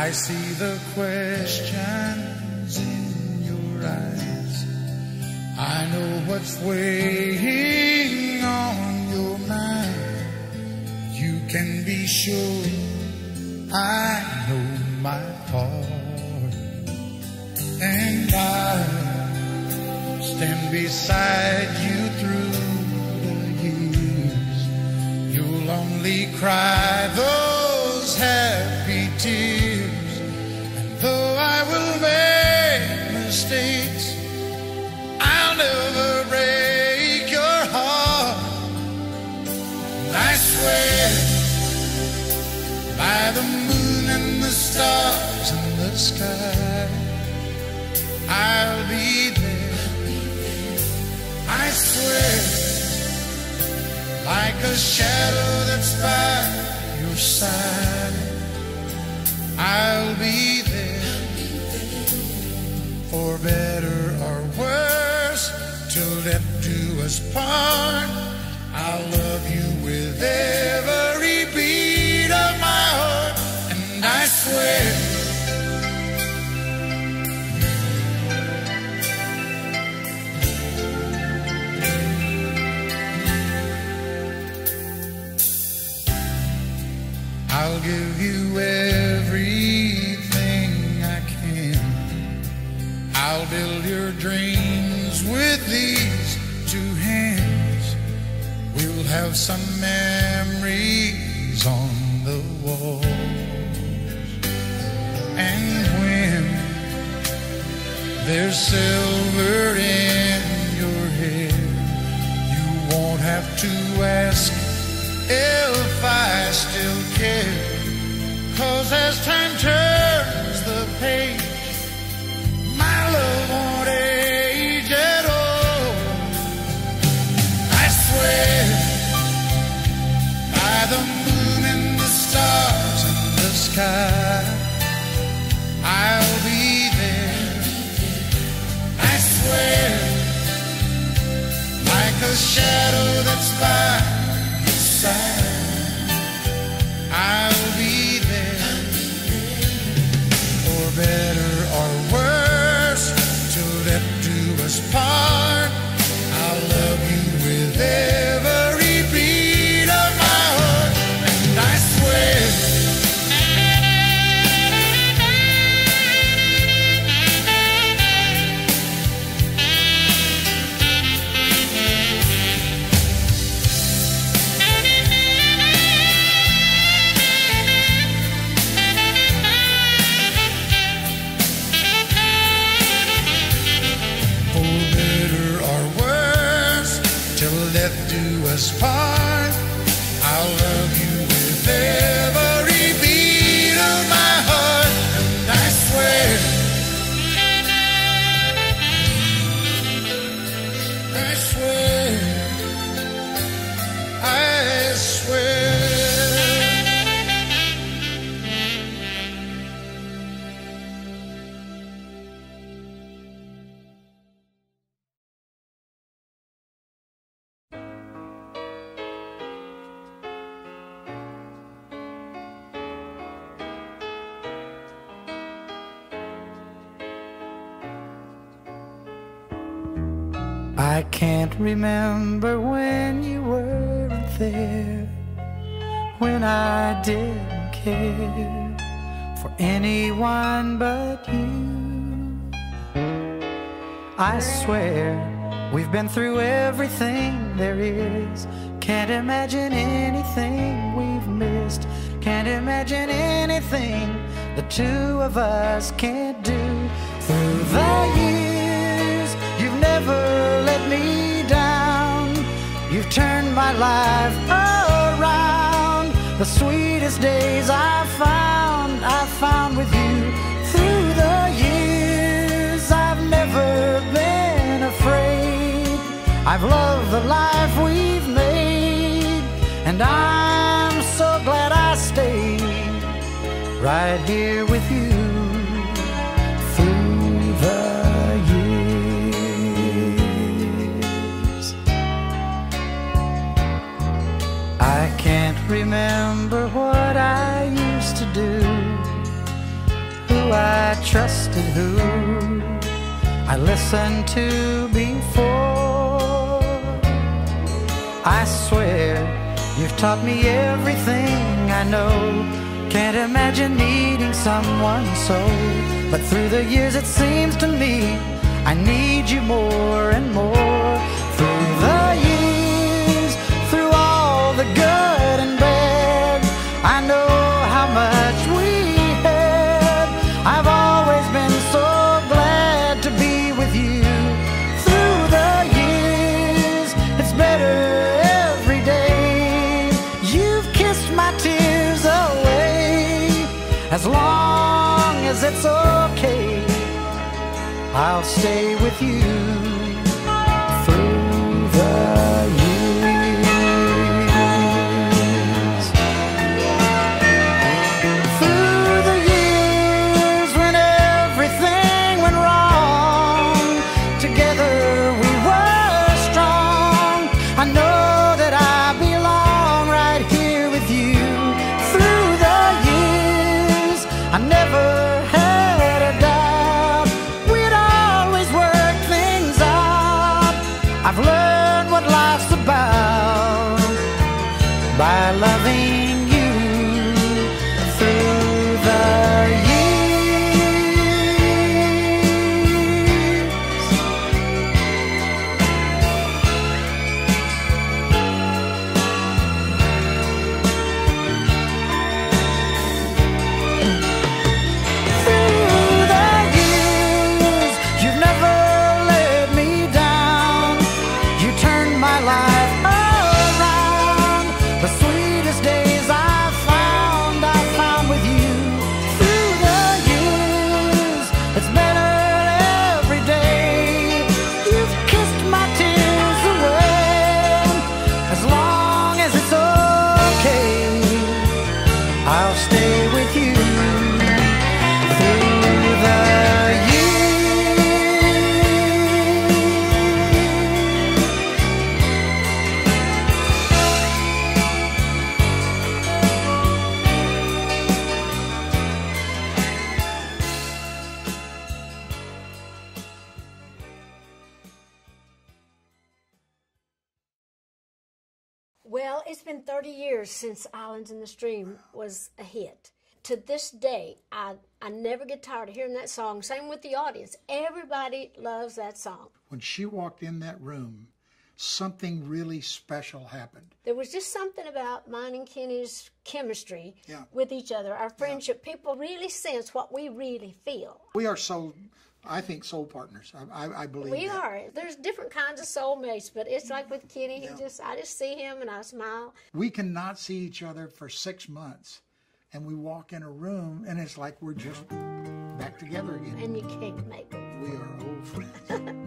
I see the questions in your eyes. I know what's weighing on your mind. You can be sure I know my part. And I stand beside you through the years. You'll only cry the like a shadow that's by your side. I'll be there for better or worse till death do us part. some memories on the wall. And when there's silver in your hair, you won't have to ask if I still care. Cause as time turns the page, sky. I'll be there. I swear, like a shadow that's by. I'll stay with you since Islands in the Stream was a hit. To this day, I, I never get tired of hearing that song. Same with the audience. Everybody loves that song. When she walked in that room, something really special happened. There was just something about mine and Kenny's chemistry Yeah. with each other, our friendship. People really sense what we really feel. We are so, I think, soul partners. I, I, I believe We that. are. There's different kinds of soulmates, but it's like with Kenny. He just, I just see him and I smile. We cannot see each other for six months, and we walk in a room, and it's like we're just back together again. and you can't make it. We are old friends.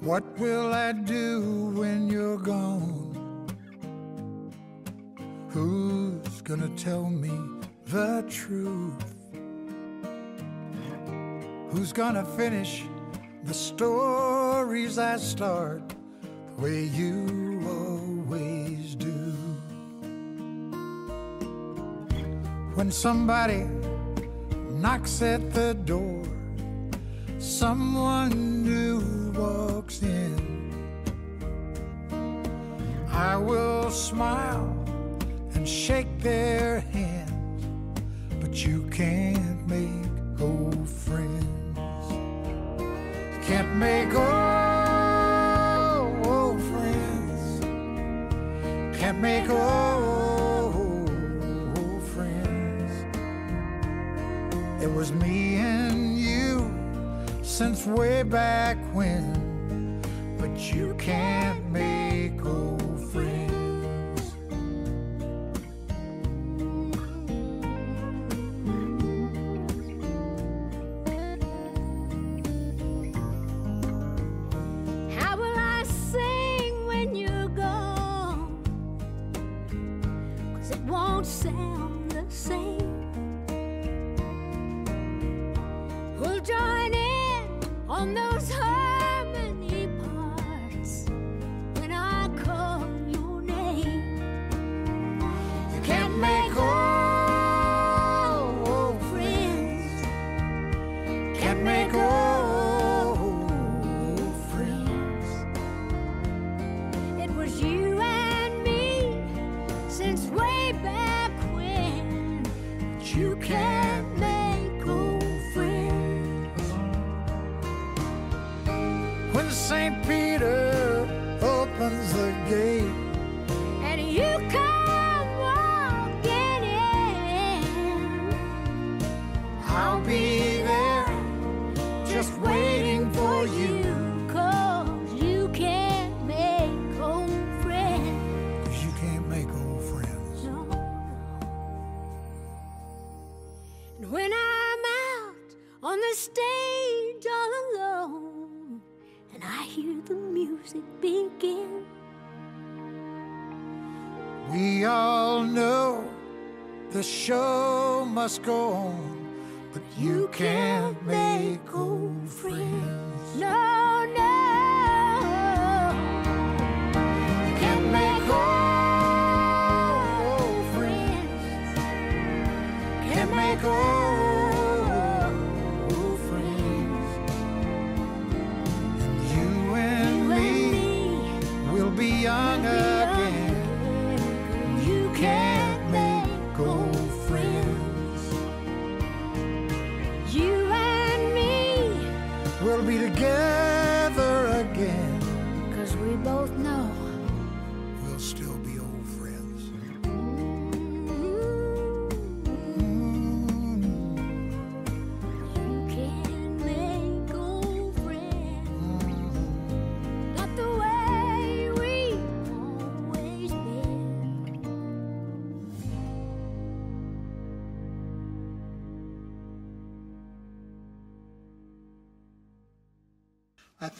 What will I do when you're gone? Who's gonna tell me the truth? Who's gonna finish the stories I start the way you always do? When somebody knocks at the door, someone new walks in. I will smile and shake their hands, but you can't make old friends. Can't make old, old friends. Can't make old, old friends. It was me and you since way back when, but you can't make old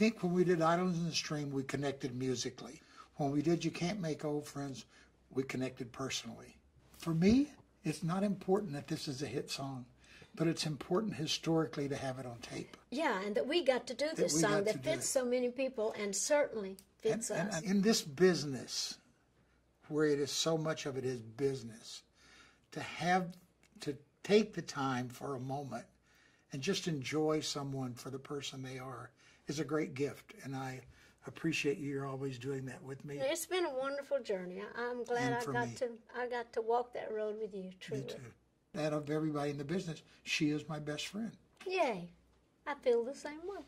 think when we did Islands in the Stream, we connected musically. When we did You Can't Make Old Friends, we connected personally. For me, it's not important that this is a hit song, but it's important historically to have it on tape. Yeah, and that we got to do this song that fits so many people and certainly fits and- us. and in this business, where it is so much of it is business, to have to take the time for a moment and just enjoy someone for the person they are is a great gift. And I appreciate you. You're always doing that with me. It's been a wonderful journey. I'm glad I got me. to I got to walk that road with you. Me too. Out of everybody in the business, she is my best friend. yay! I feel the same way.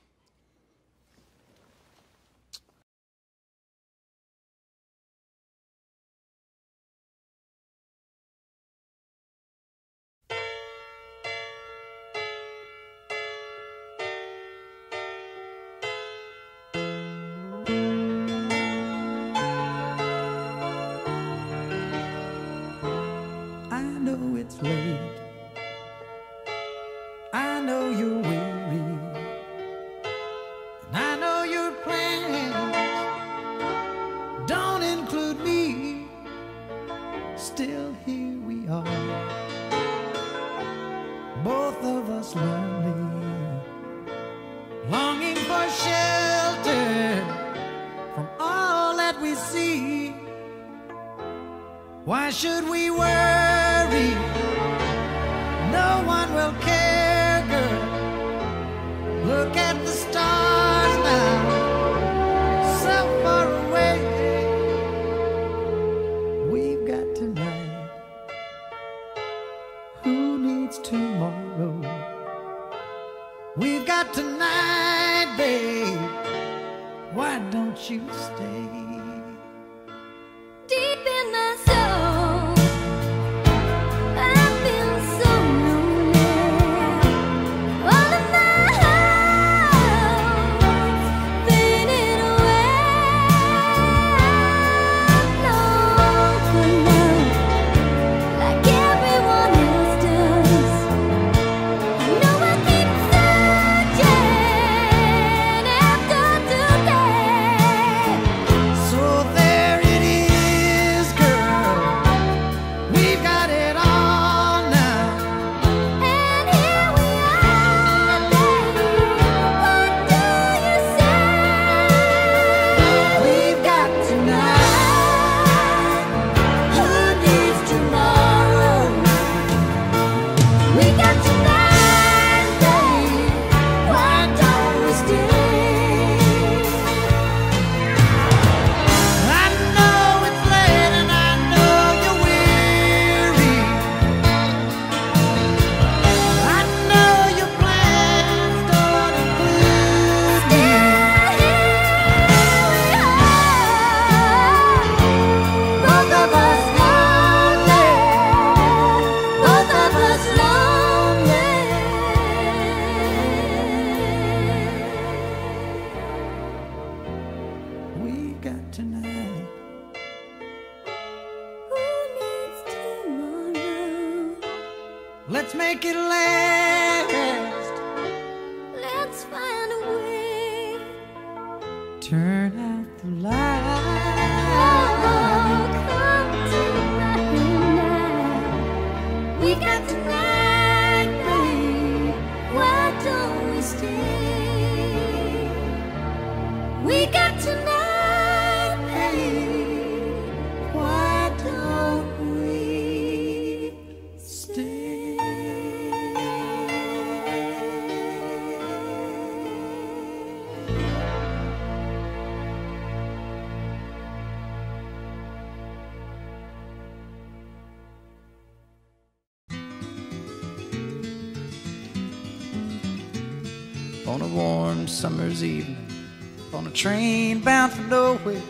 Train bound for nowhere,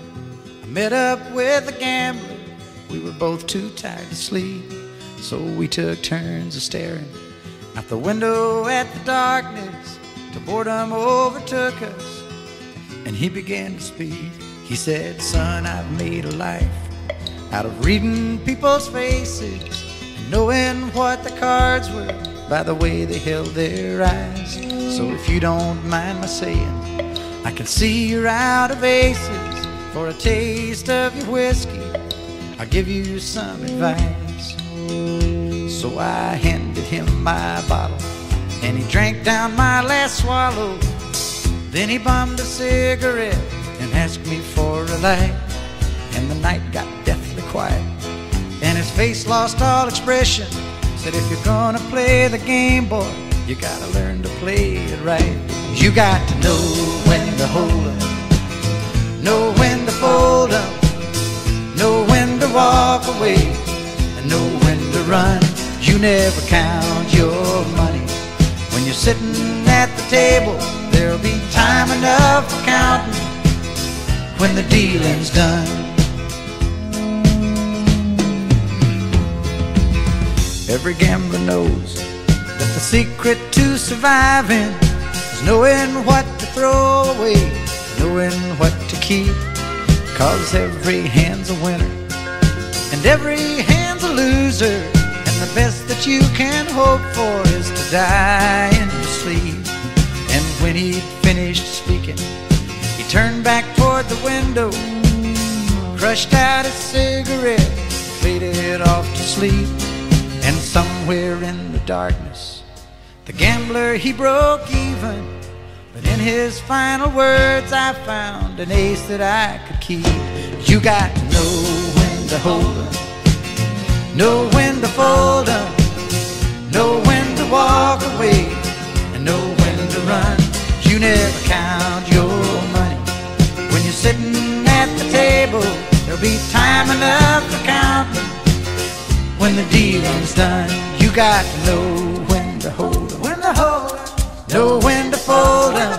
I met up with a gambler. We were both too tired to sleep, so we took turns of staring out the window at the darkness till boredom overtook us. And he began to speak. He said, Son, I've made a life out of reading people's faces and knowing what the cards were by the way they held their eyes. So if you don't mind my saying, I can see you're out of aces. For a taste of your whiskey, I'll give you some advice. So I handed him my bottle, and he drank down my last swallow. Then he bummed a cigarette and asked me for a light. And the night got deathly quiet, and his face lost all expression. Said, if you're gonna play the game, boy, you gotta learn to play it right. You got to know when to hold up, know when to fold up, know when to walk away, and know when to run. You never count your money when you're sitting at the table. There'll be time enough for counting when the dealing's done. Every gambler knows that the secret to surviving is knowing what throw away, knowing what to keep. Cause every hand's a winner and every hand's a loser. And the best that you can hope for is to die in your sleep. And when he'd finished speaking, he turned back toward the window, crushed out his cigarette, faded off to sleep. And somewhere in the darkness, the gambler he broke even. His final words, I found an ace that I could keep. You got to know when to hold 'em, know when to fold 'em, know when to walk away, and know when to run. You never count your money when you're sitting at the table. There'll be time enough for counting when the dealing's done. You got to know when to hold 'em, when to hold 'em, know when to fold 'em,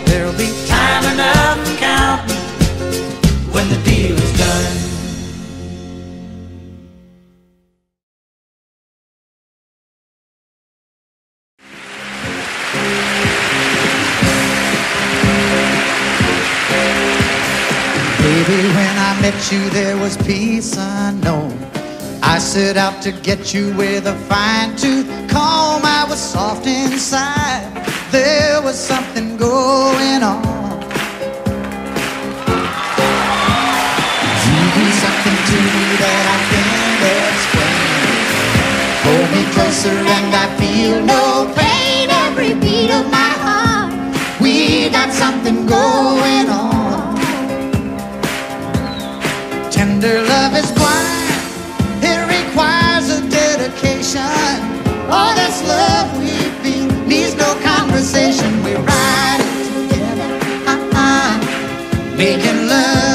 Met you, there was peace unknown. I set out to get you with a fine tooth comb. I was soft inside. There was something going on. You do something to me that I can't explain. Hold me closer and I feel no pain. Every beat of my heart, we got something going on. Tender love is blind, it requires a dedication. All this love we feel needs no conversation. We ride it together, uh-uh. making love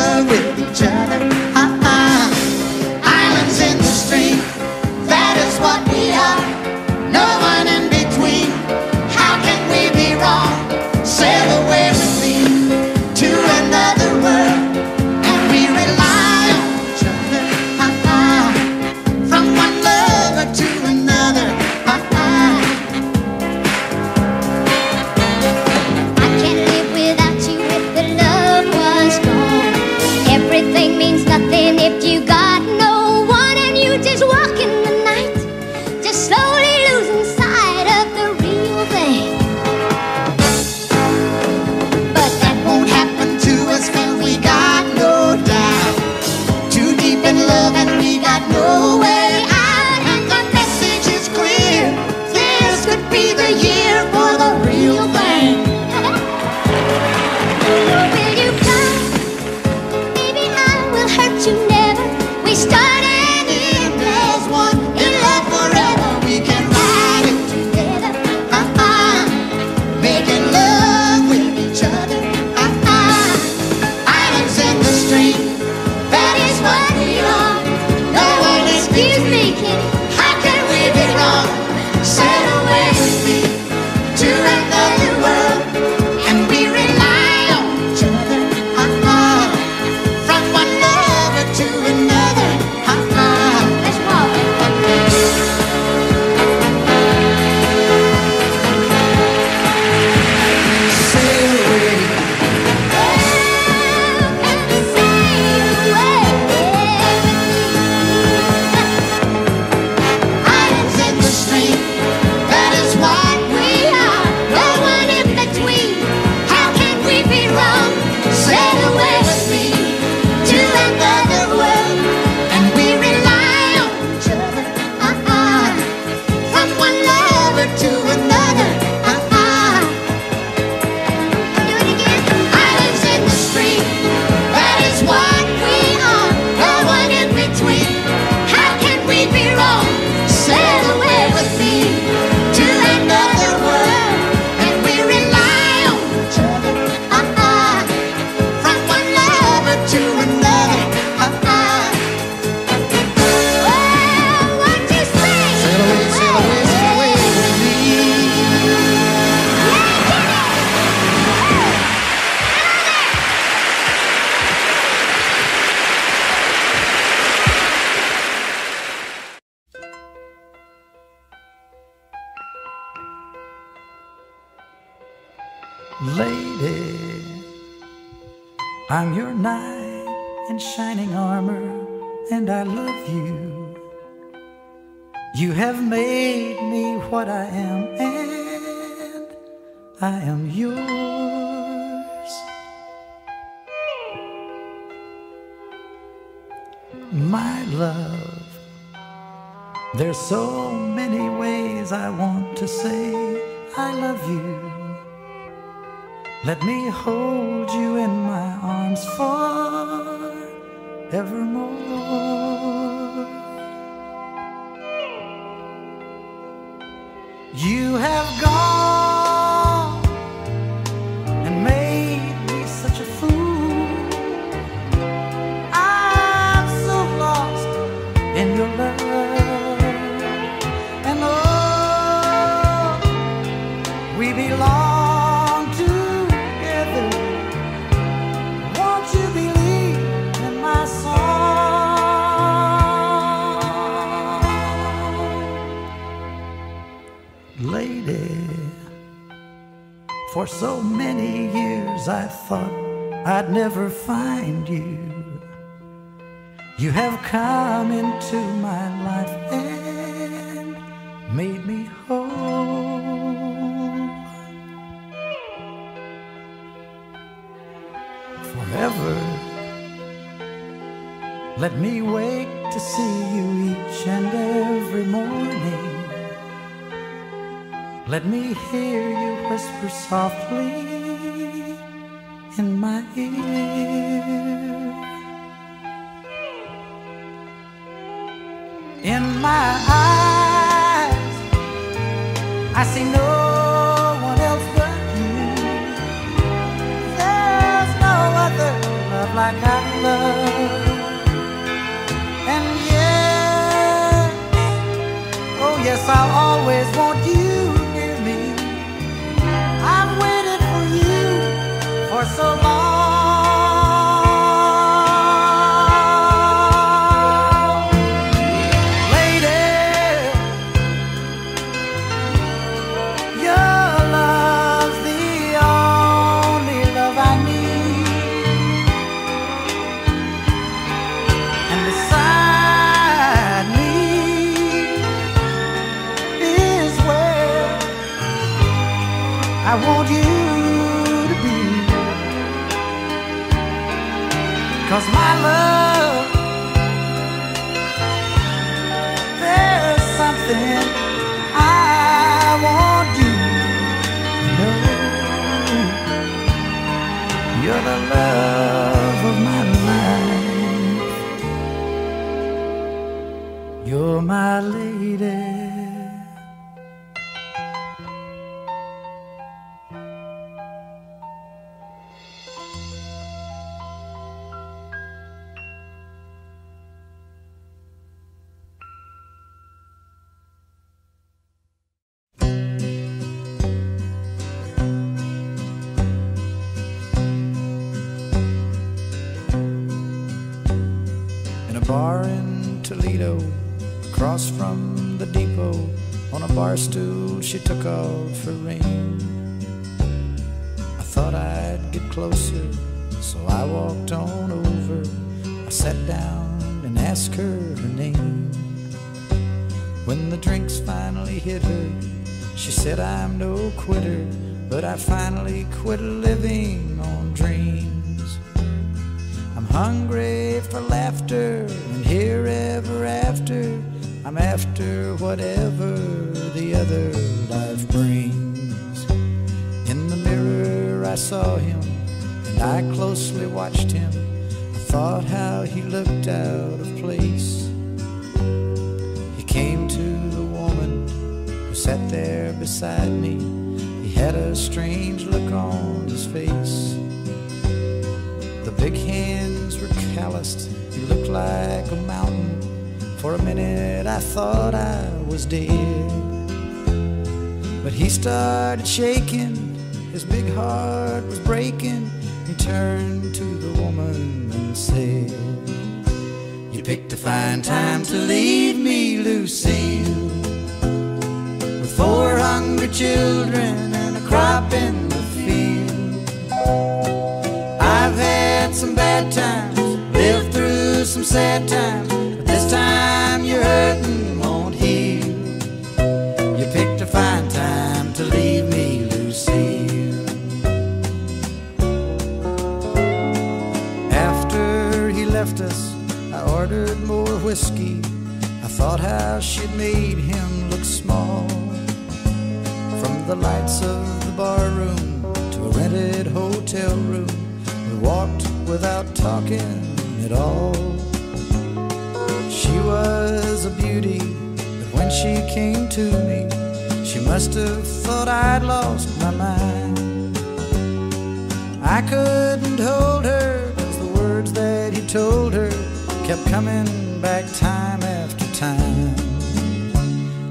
back time after time.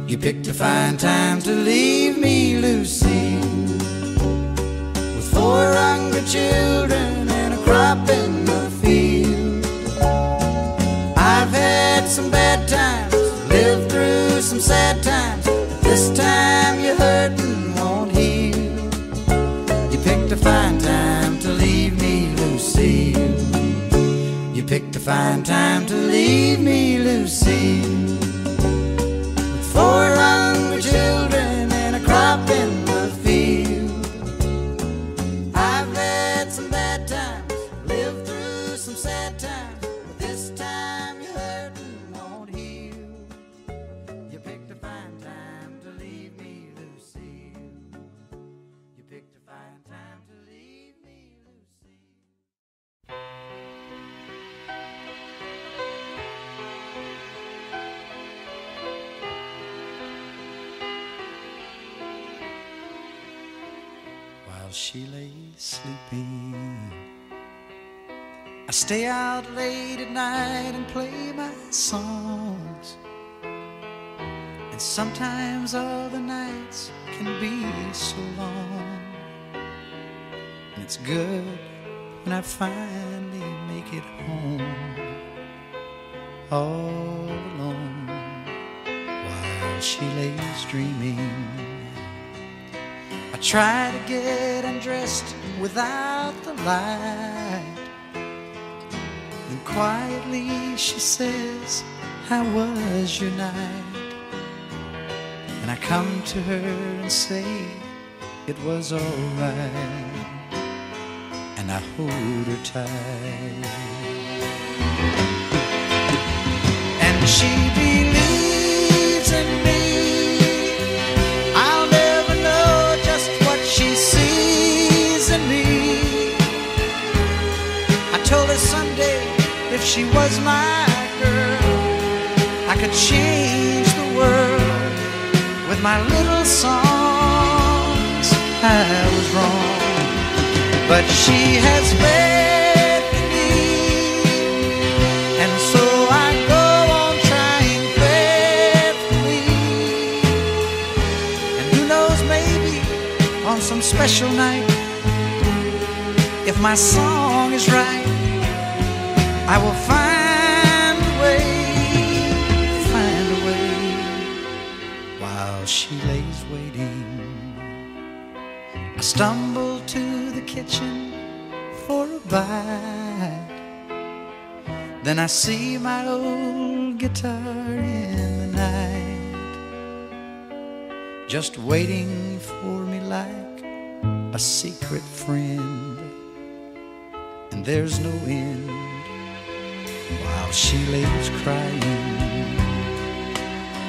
You picked a fine time to leave me, Lucille, with four hungry children and a crop in the field. I've had some bad times, lived through some sad times, Fine time to leave me, Lucille. Stay out late at night and play my songs. And sometimes all the nights can be so long. And it's good when I finally make it home all alone while she lays dreaming. I try to get undressed without the light. And quietly she says, How was your night? And I come to her and say, It was alright. And I hold her tight. And she believes in me. She was my girl, I could change the world with my little songs. I was wrong, but she has in me, and so I go on trying faithfully. And who knows, maybe on some special night, if my song is right, I will find a way, find a way while she lays waiting. I stumble to the kitchen for a bite. Then I see my old guitar in the night, just waiting for me like a secret friend. And there's no end while she lays crying.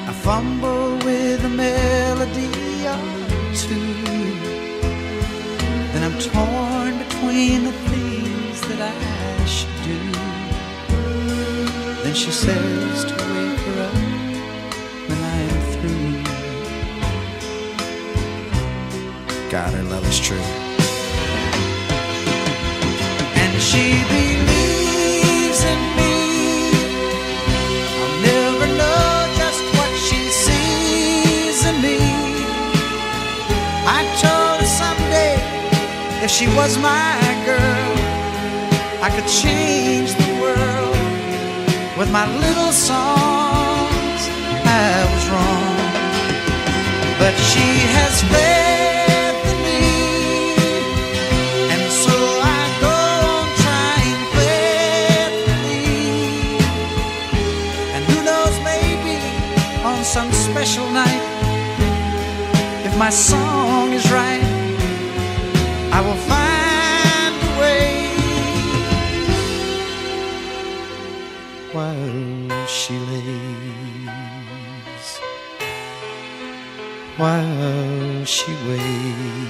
I fumble with a melody or two. Then I'm torn between the things that I should do. Then she says to wake her up when I am through. God, her love is true. And she believes If she was my girl, I could change the world with my little songs. I was wrong, but she has faith in me, and so I go on trying. And who knows, maybe on some special night, if my song I will find a way. While she lays, while she waits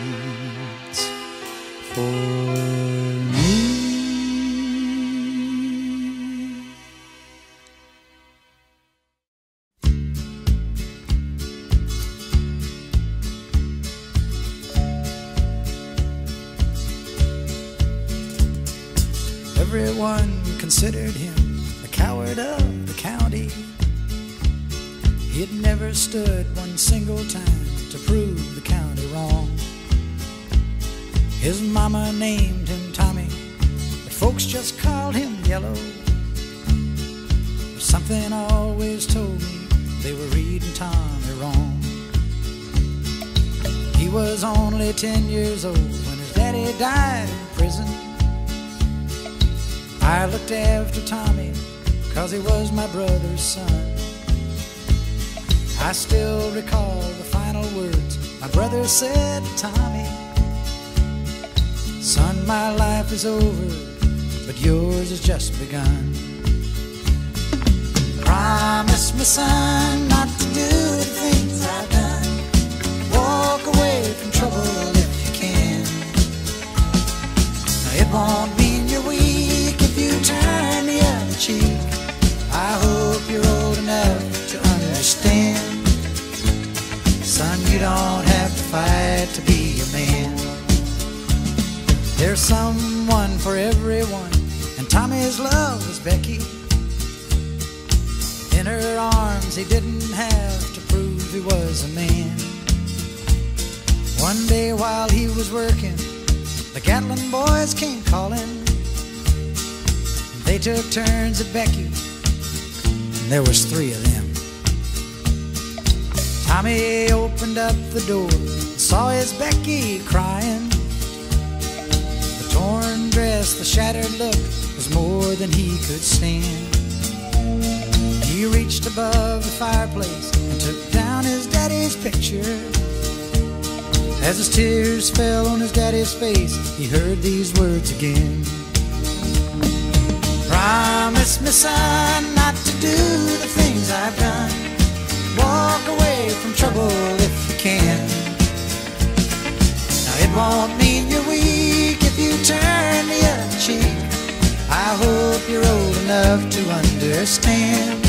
is over, but yours has just begun. Promise me, son, his tears fell on his daddy's face, he heard these words again. Promise me, son, not to do the things I've done. Walk away from trouble if you can. Now it won't mean you're weak if you turn the other cheek. I hope you're old enough to understand.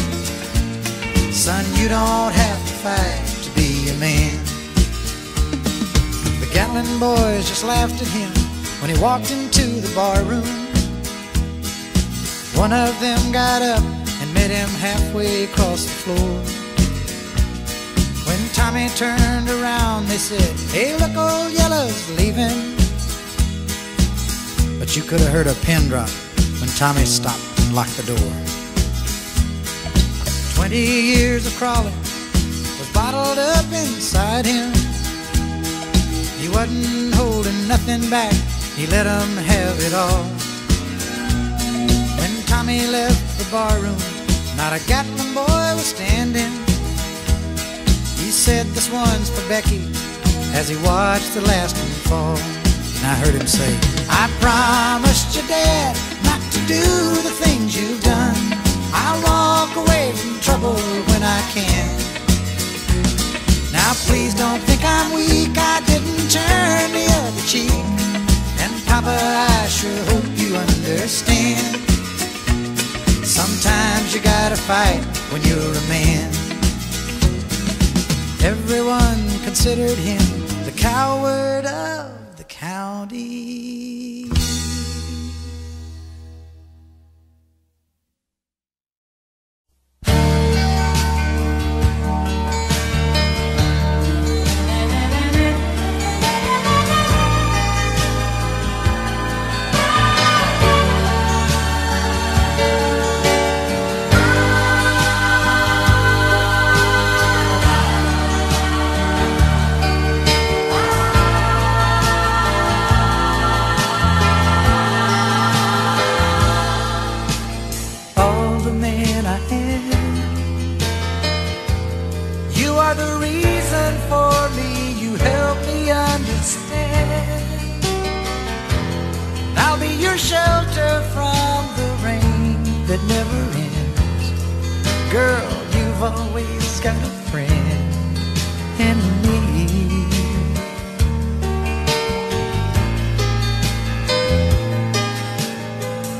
Son, you don't have to fight The boys just laughed at him when he walked into the bar room. One of them got up and met him halfway across the floor. When Tommy turned around, they said, Hey, look, old Yellow's leaving. But you could have heard a pin drop when Tommy stopped and locked the door. Twenty years of crawling was bottled up inside him. He wasn't holding nothing back, he let 'em have it all. When Tommy left the barroom, not a Gatlin boy was standing. He said, This one's for Becky, as he watched the last one fall. And I heard him say, I promised your dad not to do the things you've done. I'll walk away from trouble when I can. Now please don't think I'm weak, I didn't turn the other cheek. And Papa, I sure hope you understand. Sometimes you gotta fight when you're a man. Everyone considered him the coward of the county. shelter from the rain that never ends. Girl, you've always got a friend in me.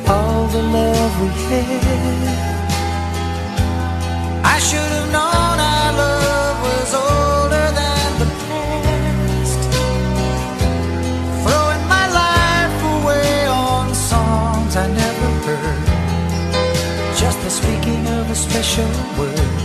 All the love we had, I should have known. special word.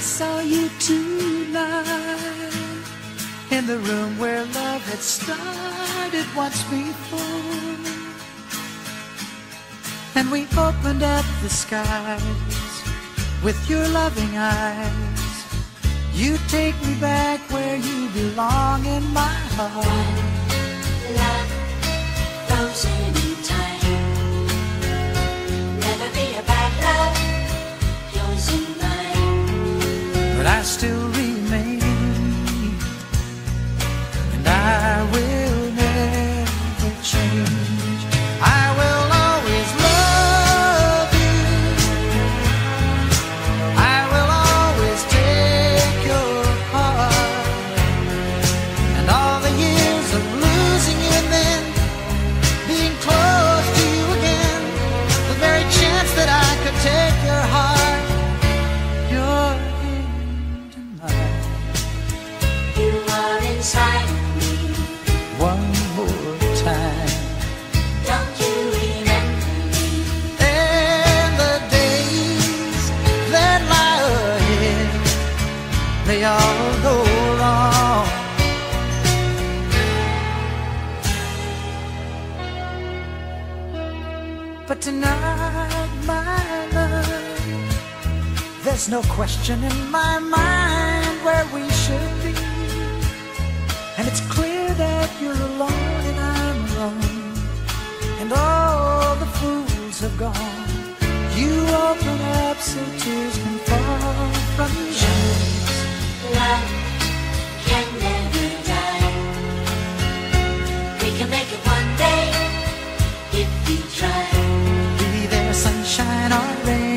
I saw you tonight in the room where love had started once before. And we opened up the skies with your loving eyes. You take me back where you belong in my heart. Love, love. but I still There's no question in my mind where we should be. And it's clear that you're alone and I'm alone. And all the fools have gone. You open up so tears can fall from you. Love can never die. We can make it one day if we try. Be there sunshine or rain.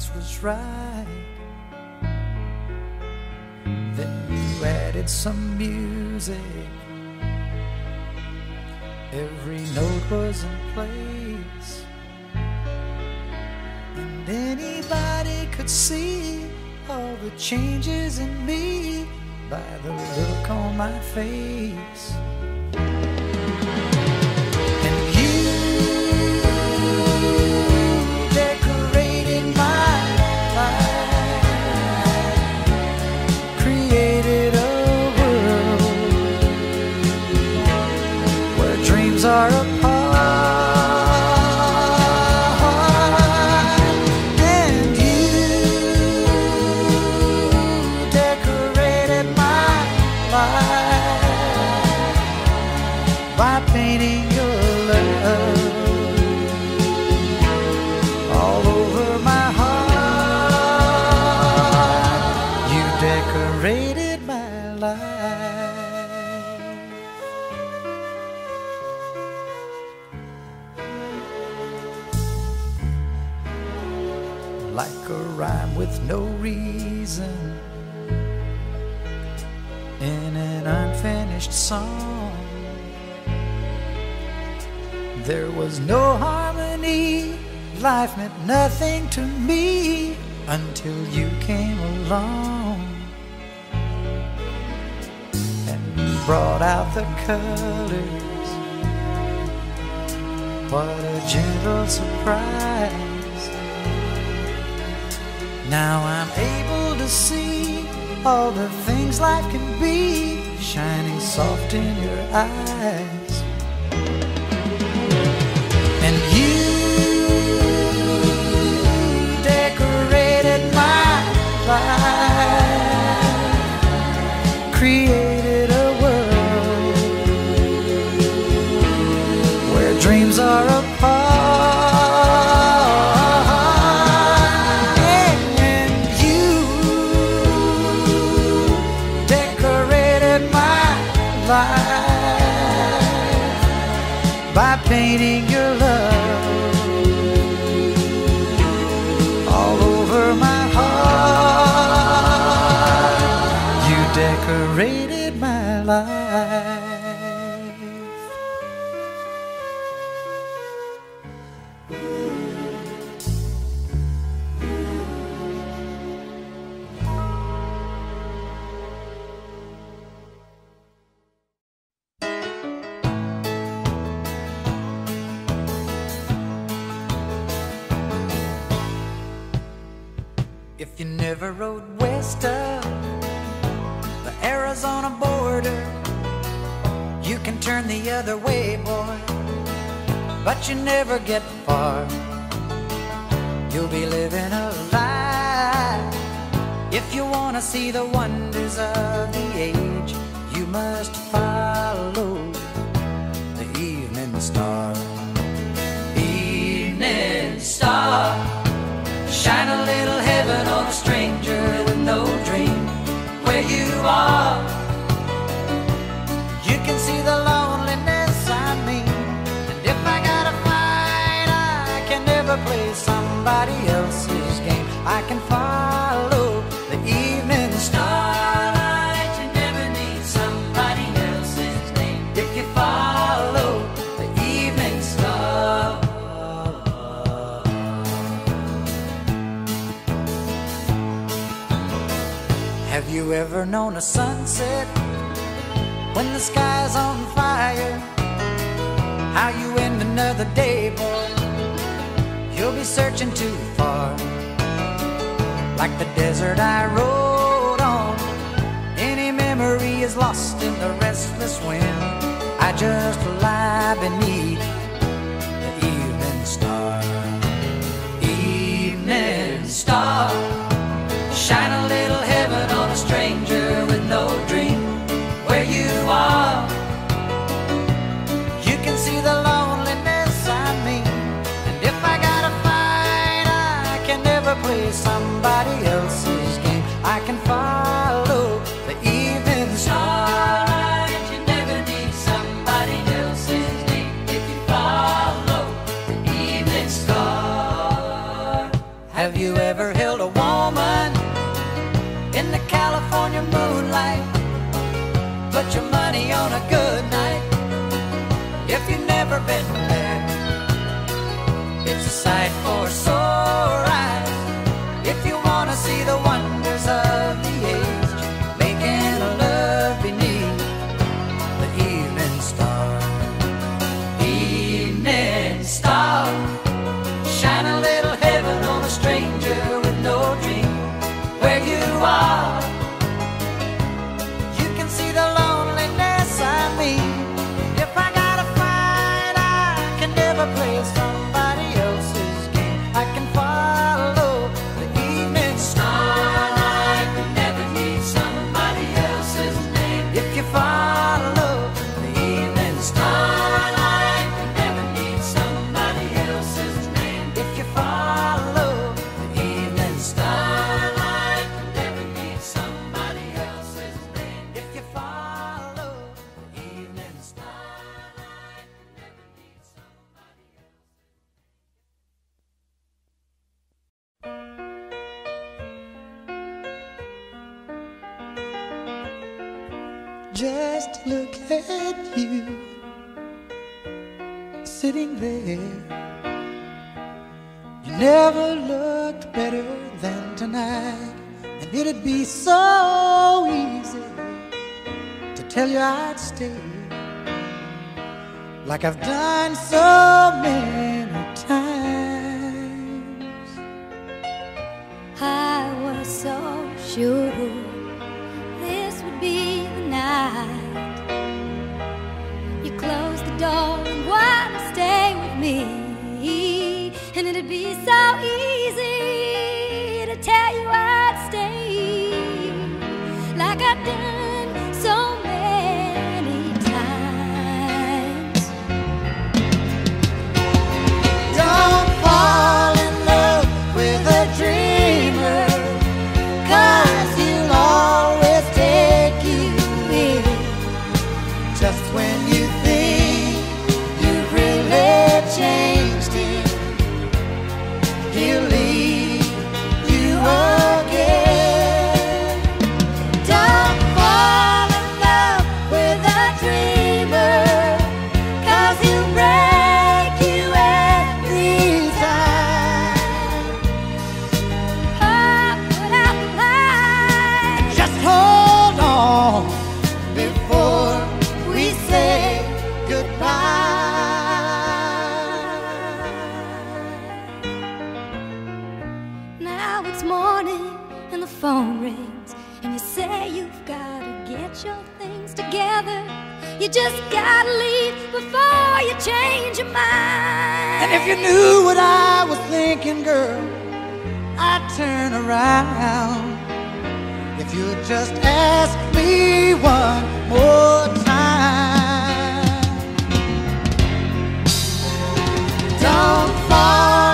chance was right. Then you added some music. Every note was in place. And anybody could see all the changes in me by the look on my face. Song. There was no harmony, life meant nothing to me until you came along and brought out the colors. What a gentle surprise. Now I'm able to see all the things life can be shining soft in your eyes. And you decorated my life, you never rode west of the Arizona border, you can turn the other way, boy, but you never get far. You'll be living a lie. If you want to see the wonders of the age, you must follow the evening star. Evening star. Shine a little heaven on a stranger with no dream where you are. You can see the loneliness ever known a sunset when the sky's on fire? How you end another day, boy? You'll be searching too far. Like the desert I rode on, any memory is lost in the restless wind. I just lie beneath the evening star. Evening star. Shine a and it'd be so easy to tell you I'd stay like I've done so many times. I was so sure this would be the night. You closed the door and wanted to stay with me, and it'd be so easy tell you I'd stay, like I've done if you knew what I was thinking, girl, I'd turn around. If you'd just ask me one more time. Don't fall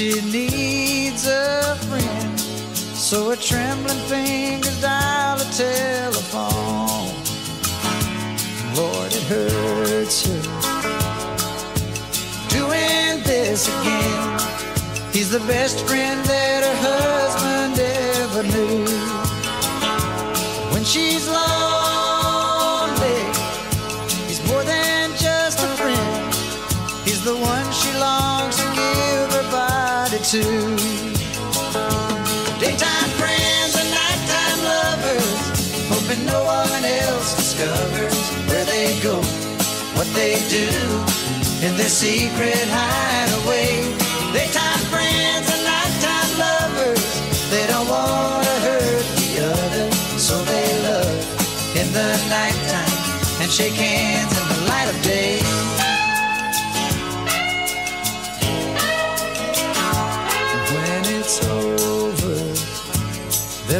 she needs a friend. So her trembling fingers dial a telephone. Lord, it hurts her doing this again. He's the best friend that her husband ever knew. When she's lonely, body to. Daytime friends and nighttime lovers, hoping no one else discovers where they go, what they do in their secret hideaway. Daytime friends and nighttime lovers, they don't want to hurt the other, so they love in the nighttime and shake hands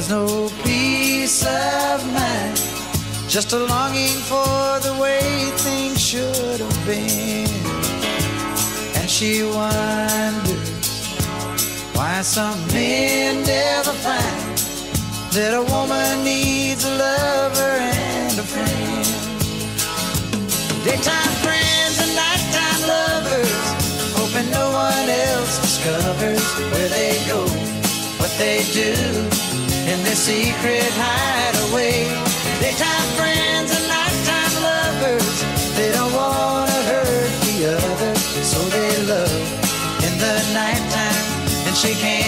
there's no peace of mind. Just a longing for the way things should have been. And she wonders why some men never find that a woman needs a lover and a friend. Daytime friends and nighttime lovers, hoping no one else discovers where they go, what they do in their secret hideaway. Daytime friends and nighttime lovers, they don't wanna hurt the other, so they love in the nighttime and shake hands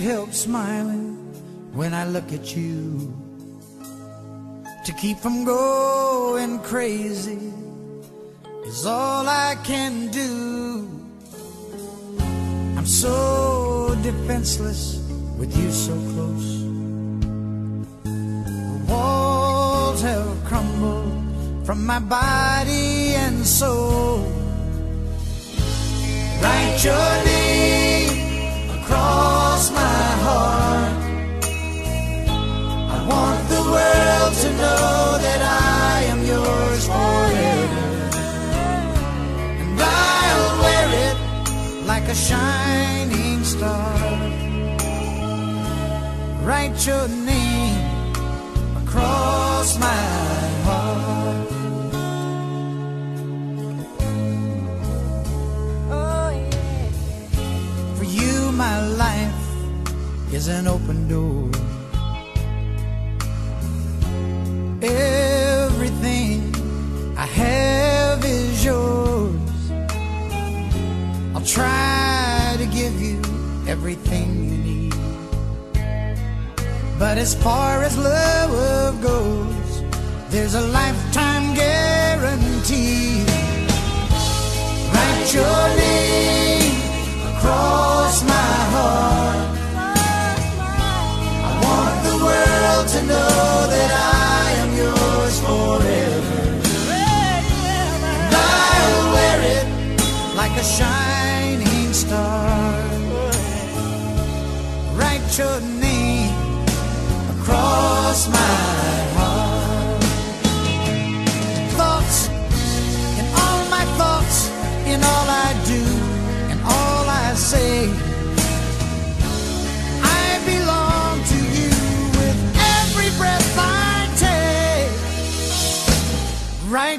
can't help smiling when I look at you. To keep from going crazy is all I can do. I'm so defenseless with you so close. The walls have crumbled from my body and soul. Write your name across my heart. I want the world to know that I am yours forever. And I'll wear it like a shining star. Write your name across my heart. Oh, yeah. For you, my life is an open door. Everything I have is yours. I'll try to give you everything you need. But as far as love goes, there's a lifetime guarantee. Write your name across my heart. To know that I am yours forever. And I'll wear it like a shining star. Write your name across my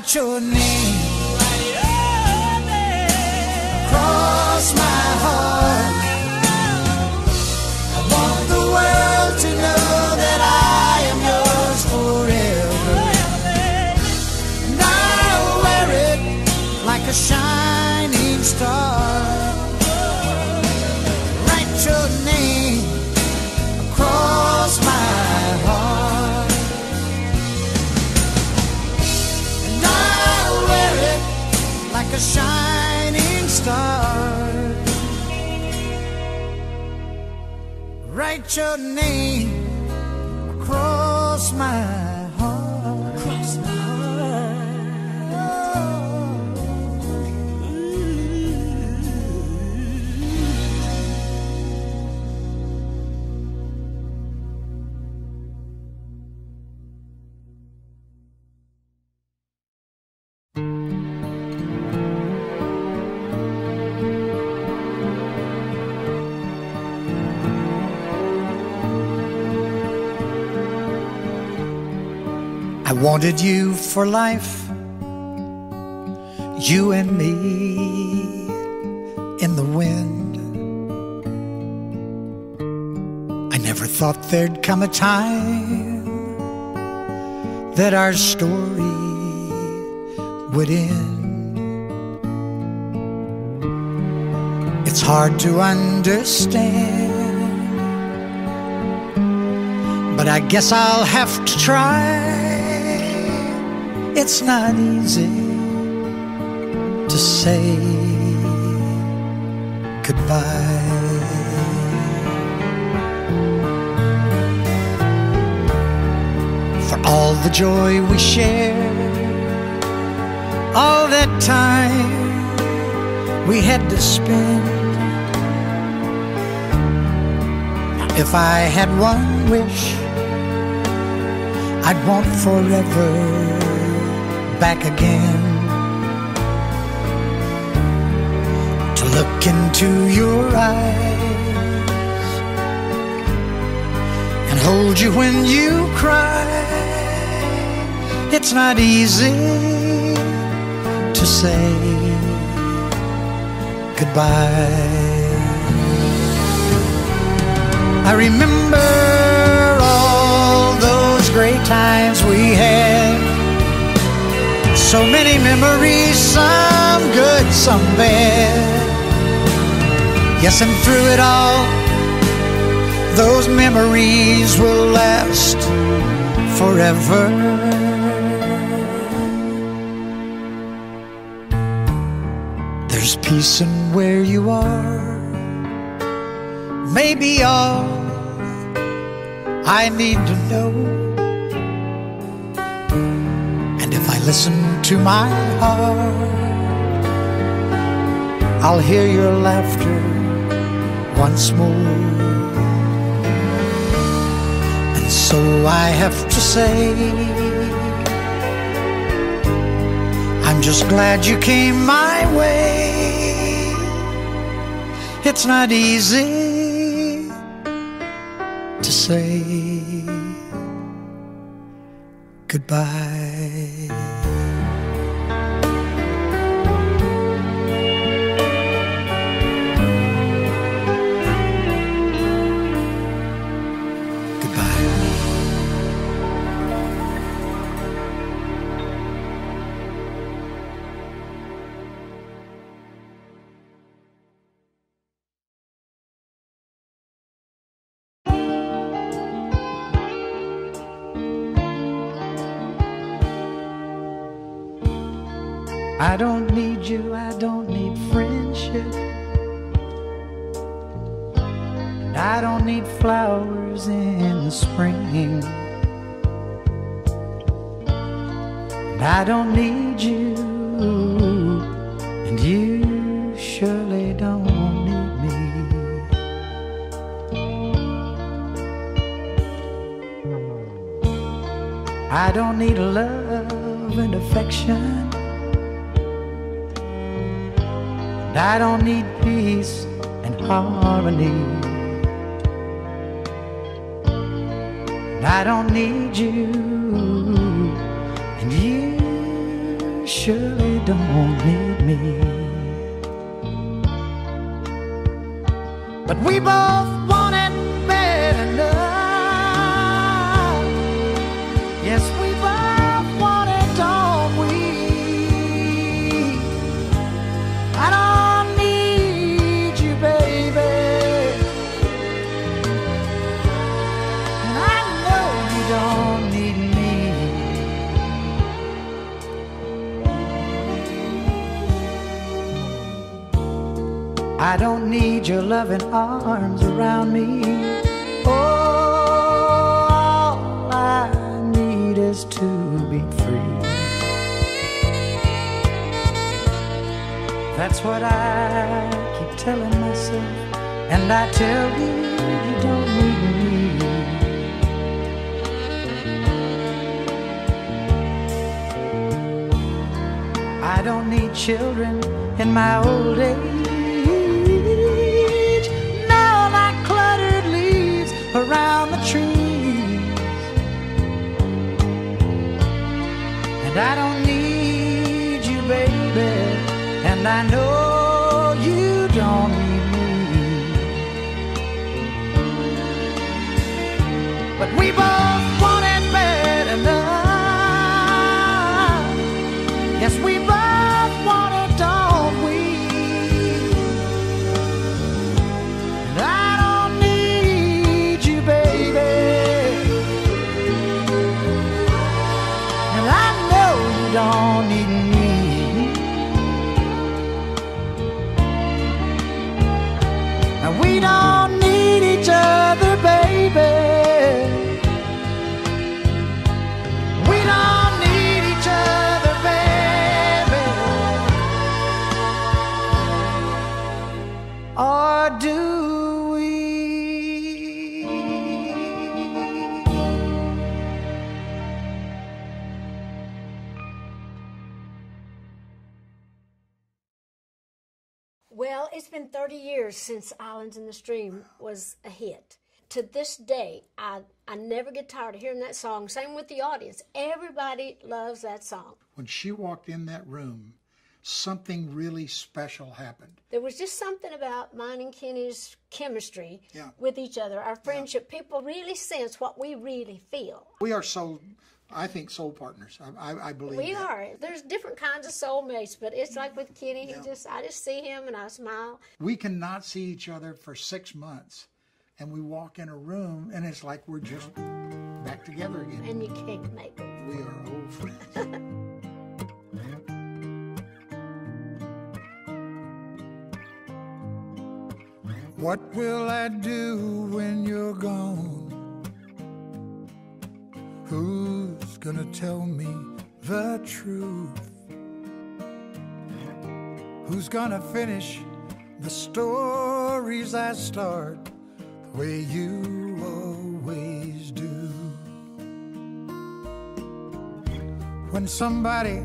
Write your name across my heart. I want the world to know that I am yours forever. And I'll wear it like a shining star. Write your name across my heart. Wanted you for life, you and me in the wind. I never thought there'd come a time that our story would end. It's hard to understand. But I guess I'll have to try. It's not easy to say goodbye. For all the joy we shared, all that time we had to spend. If I had one wish, I'd want forever back again. To look into your eyes and hold you when you cry. It's not easy to say goodbye. I remember all those great times we had. So many memories, some good, some bad. Yes, and through it all, those memories will last forever. There's peace in where you are. Maybe all I need to know. And if I listen to my heart, I'll hear your laughter once more. And so I have to say, I'm just glad you came my way. It's not easy to say goodbye. I don't need you, I don't need friendship. And I don't need flowers in the spring. And I don't need you, and you surely don't need me. I don't need love and affection. And I don't need peace and harmony. And I don't need you, and you surely don't need me. But we both I don't need your loving arms around me. Oh, all I need is to be free. That's what I keep telling myself, and I tell you, you don't need me. I don't need children in my old age. I don't need you, baby. And I know the Stream was a hit. To this day, I, I never get tired of hearing that song. Same with the audience. Everybody loves that song. When she walked in that room, something really special happened. There was just something about mine and Kenny's chemistry Yeah. with each other, our friendship. People really sense what we really feel. We are soul, I think, soul partners. I, I, I believe We that. are. There's different kinds of soulmates, but it's like with Kenny. He just, I just see him and I smile. We cannot see each other for six months, and we walk in a room, and it's like we're just back together again. and you can't make it. We are old friends. What will I do when you're gone? Who's gonna tell me the truth? Who's gonna finish the stories I start the way you always do? When somebody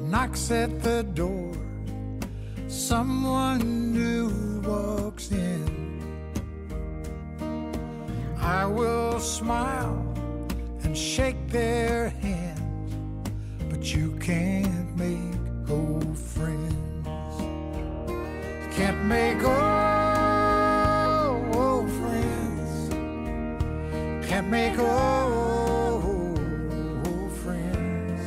knocks at the door, someone new walks in. I will smile shake their hands, but you can't make old friends. Can't make old, old friends. Can't make old, old friends.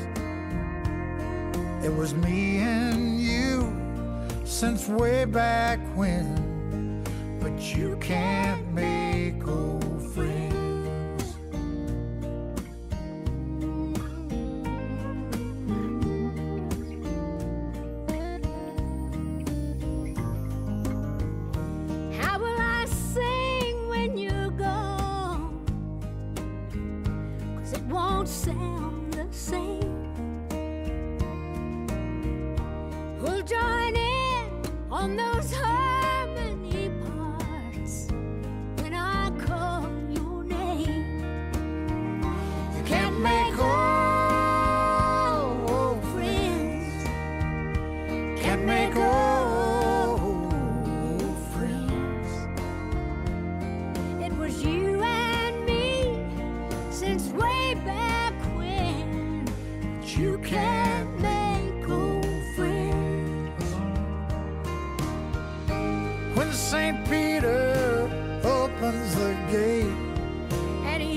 It was me and you since way back when, but you can't make old friends.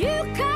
You come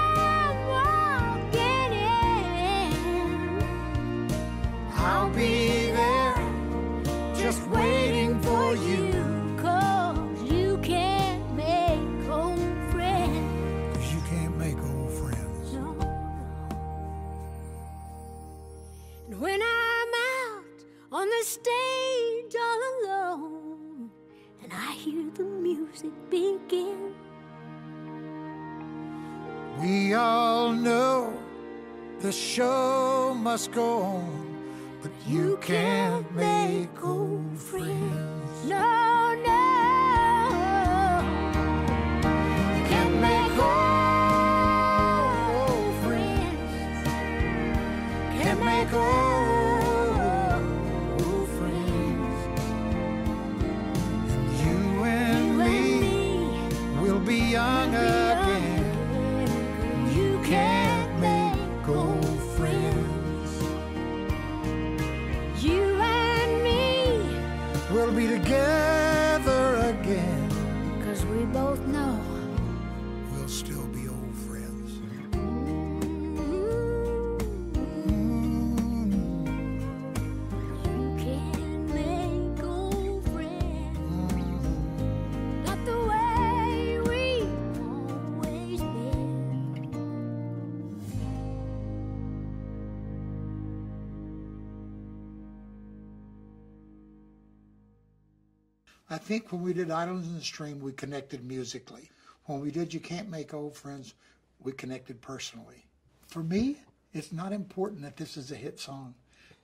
think when we did Islands in the Stream, we connected musically. When we did You Can't Make Old Friends, we connected personally. For me, it's not important that this is a hit song.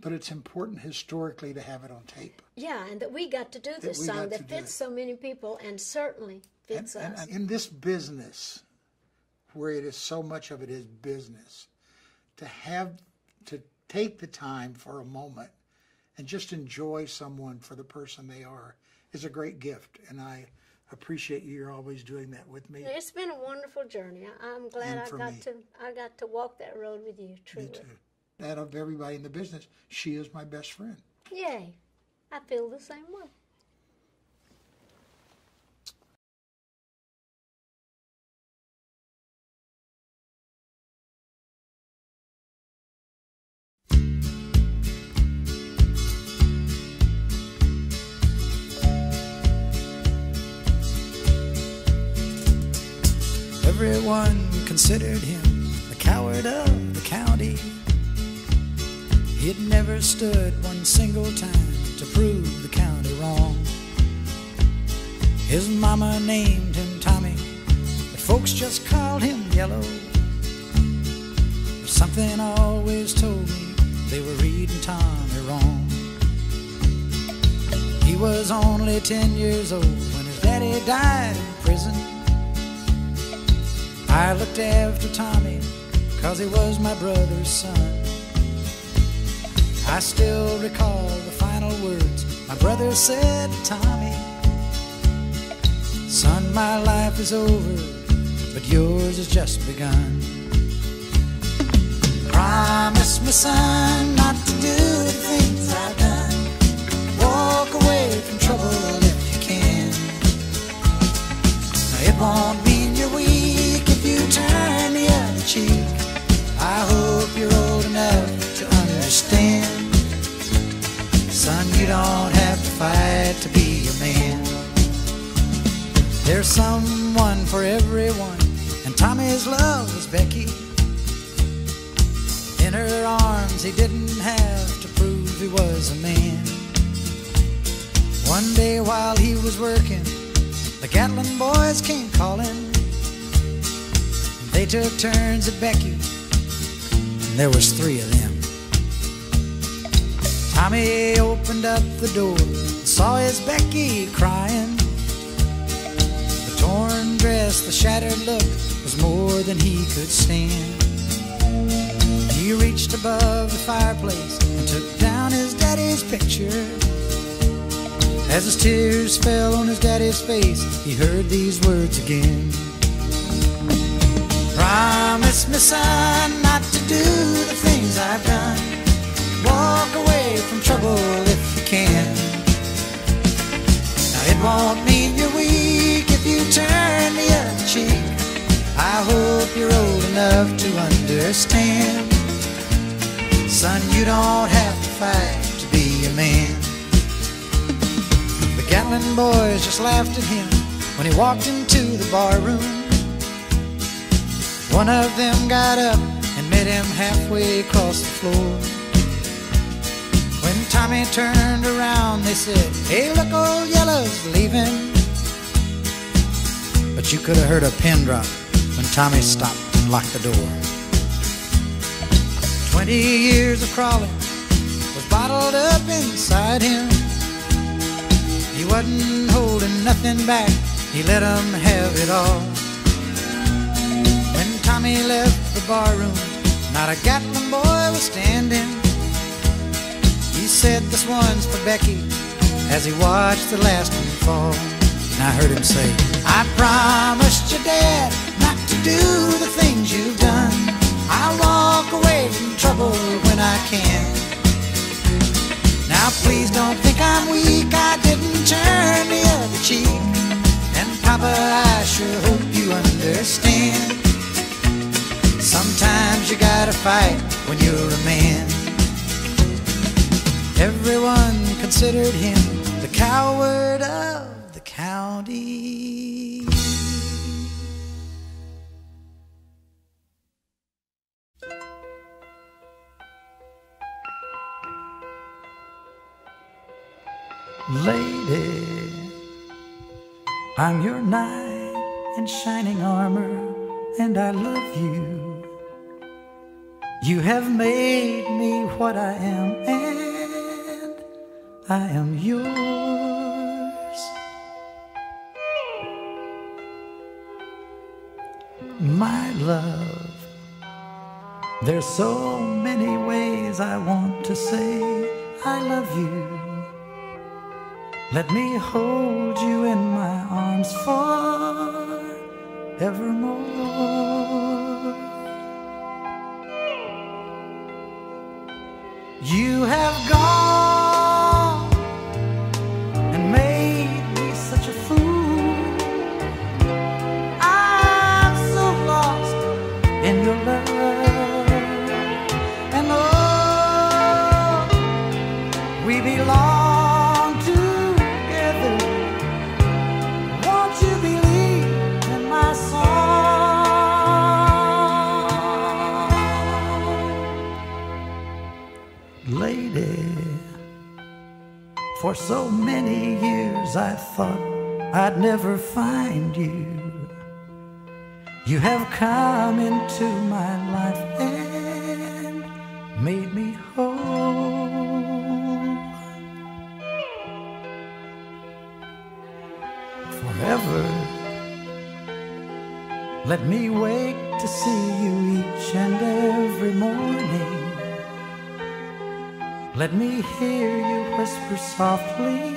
but it's important historically to have it on tape. Yeah, and that we got to do this we song that fits so many people and certainly fits and- us. and in this business, where it is so much of it is business, to have to take the time for a moment and just enjoy someone for the person they are is a great gift, and I appreciate you. You're always doing that with me. it's been a wonderful journey. I'm glad I got me. to I got to walk that road with you. Truly, Me too. Out of everybody in the business, she is my best friend. yay! I feel the same way. Everyone considered him the coward of the county. He'd never stood one single time to prove the county wrong. His mama named him Tommy, but folks just called him Yellow. Something always told me they were reading Tommy wrong. He was only ten years old when his daddy died in prison. I looked after Tommy cause he was my brother's son. I still recall the final words my brother said to Tommy. Son, my life is over, but yours has just begun. Promise me, son, not to do the things I've done. Walk away from trouble if you can. Now, it won't mean cheek. I hope you're old enough to understand. Son, you don't have to fight to be a man. There's someone for everyone, and Tommy's love was Becky. In her arms, he didn't have to prove he was a man. One day while he was working, the Gatlin boys came calling. They took turns at Becky, and there was three of them. Tommy opened up the door and saw his Becky crying. The torn dress, the shattered look was more than he could stand. He reached above the fireplace and took down his daddy's picture. As his tears fell on his daddy's face, he heard these words again. Promise me, son, not to do the things I've done. Walk away from trouble if you can. Now it won't mean you're weak if you turn the other cheek. I hope you're old enough to understand. Son, you don't have to fight to be a man. The Gatlin boys just laughed at him when he walked into the bar room. One of them got up and met him halfway across the floor. When Tommy turned around, they said, Hey, look, old Yellow's leaving. But you could have heard a pin drop when Tommy stopped and locked the door. Twenty years of crawling was bottled up inside him. He wasn't holding nothing back, he let 'em have it all. Tommy left the barroom, not a Gatlin boy was standing. He said, This one's for Becky, as he watched the last one fall. And I heard him say, I promised your dad not to do the things you've done. I'll walk away from trouble when I can. Now please don't think I'm weak, I didn't turn the other cheek. And Papa, I sure hope you understand. Sometimes you gotta fight when you're a man. Everyone considered him the coward of the county. Lady, I'm your knight in shining armor, and I love you. You have made me what I am, and I am yours. My love, there's so many ways I want to say I love you. Let me hold you in my arms forevermore. You have gone. I'd never find you. You have come into my life and made me whole. Forever, let me wake to see you each and every morning. Let me hear you whisper softly.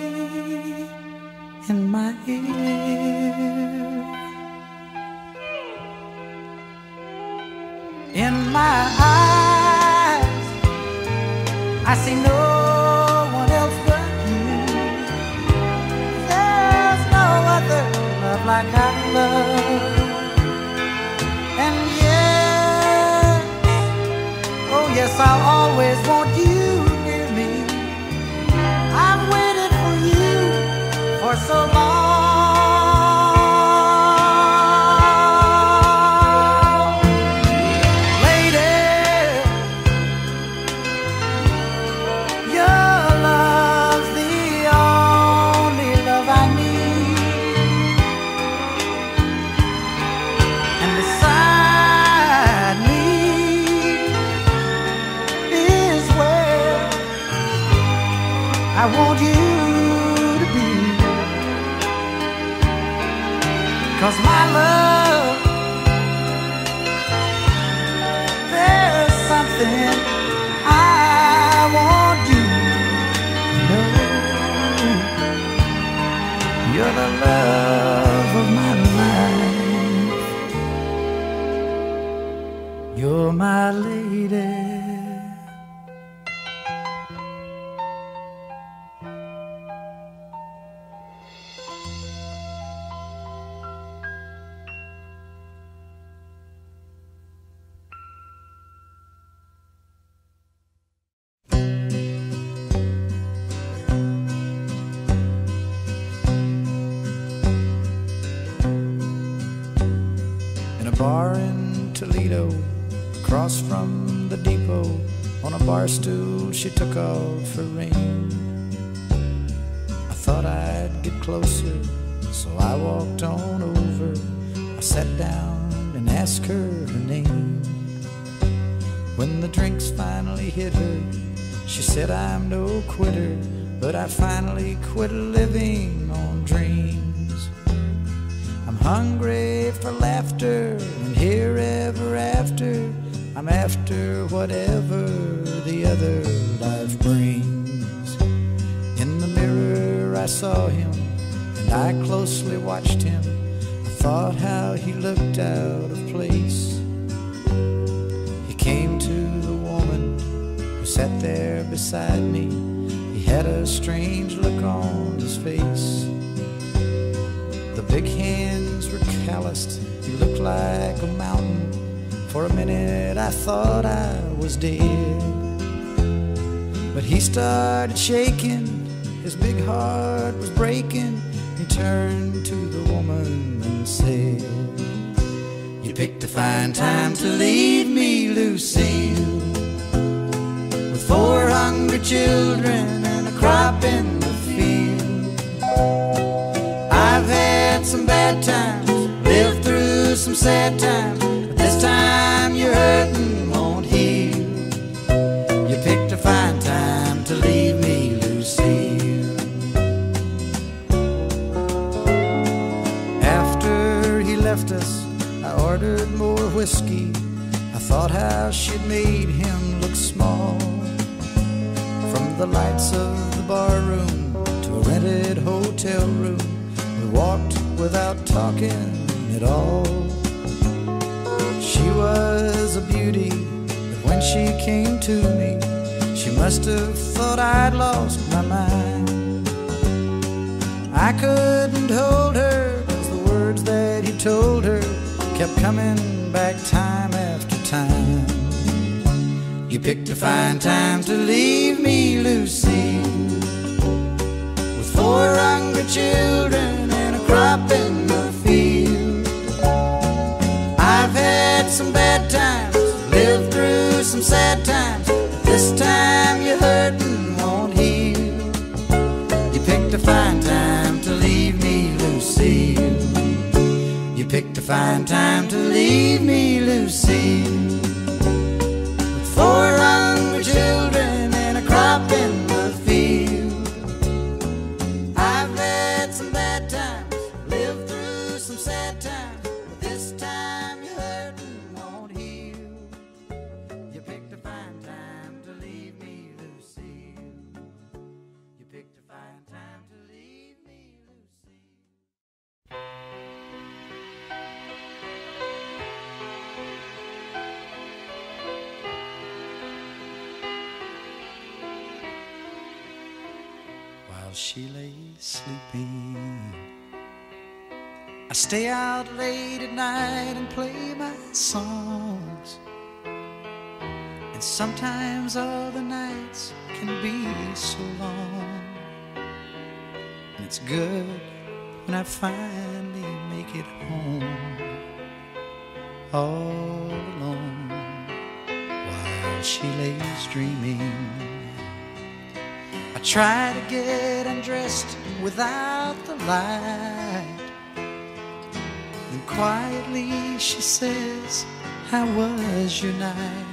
Try to get undressed without the light. Then quietly she says, How was your night?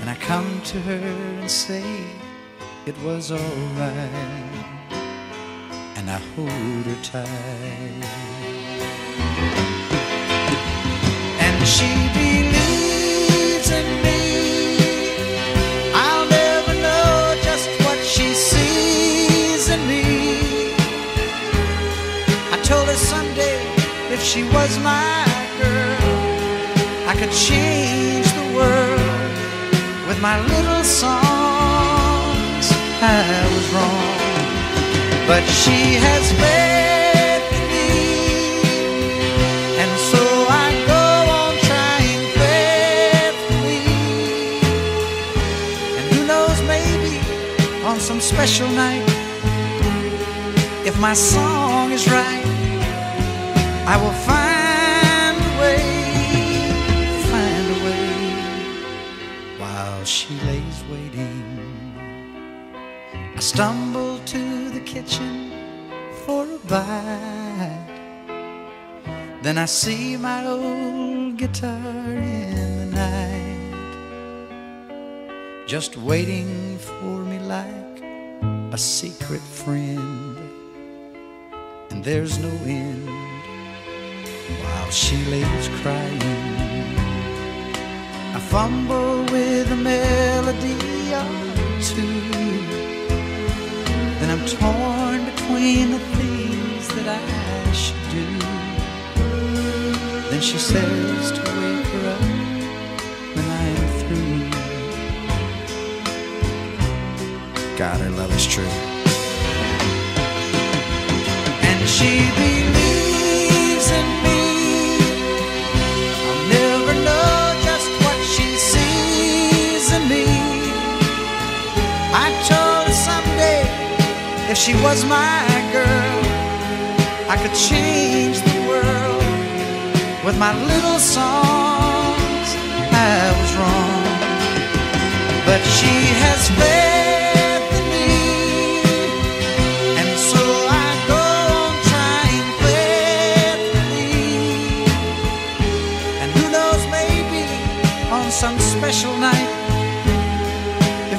And I come to her and say, It was alright. And I hold her tight. And she believes in someday if she was my girl, I could change the world with my little songs. I was wrong, but she has faith and so I go on trying faithfully. And who knows, maybe on some special night, if my song is right, I will find a way, find a way while she lays waiting. I stumble to the kitchen for a bite. Then I see my old guitar in the night, just waiting for me like a secret friend. And there's no end while she lays crying. I fumble with a melody or two. Then I'm torn between the things that I should do. Then she says to wake her up when I am through. God, her love is true. And she believes I told her someday if she was my girl, I could change the world with my little songs. I was wrong, but she has faith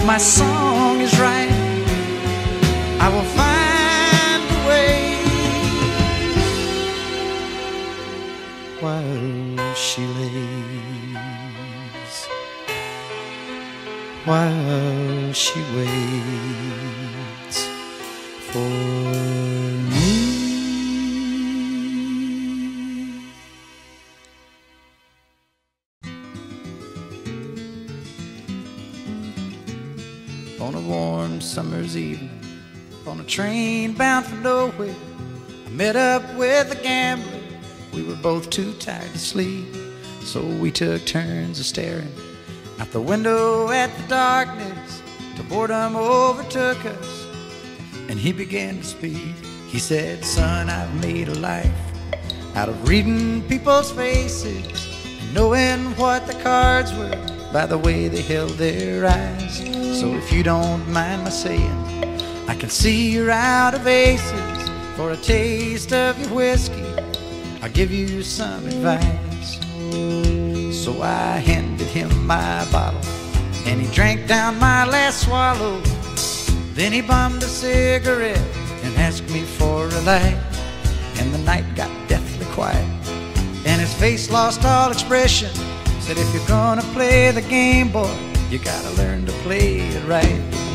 if my song is right, I will find a way. While she lays, while she waits. Train bound for nowhere. I met up with a gambler. We were both too tired to sleep, so we took turns of staring out the window at the darkness till boredom overtook us. And he began to speak. He said, Son, I've made a life out of reading people's faces knowing what the cards were by the way they held their eyes. So if you don't mind my saying, I can see you're out of aces. For a taste of your whiskey, I'll give you some advice. So I handed him my bottle, and he drank down my last swallow. Then he bummed a cigarette and asked me for a light. And the night got deathly quiet, and his face lost all expression. Said, if you're gonna play the game, boy, you gotta learn to play it right.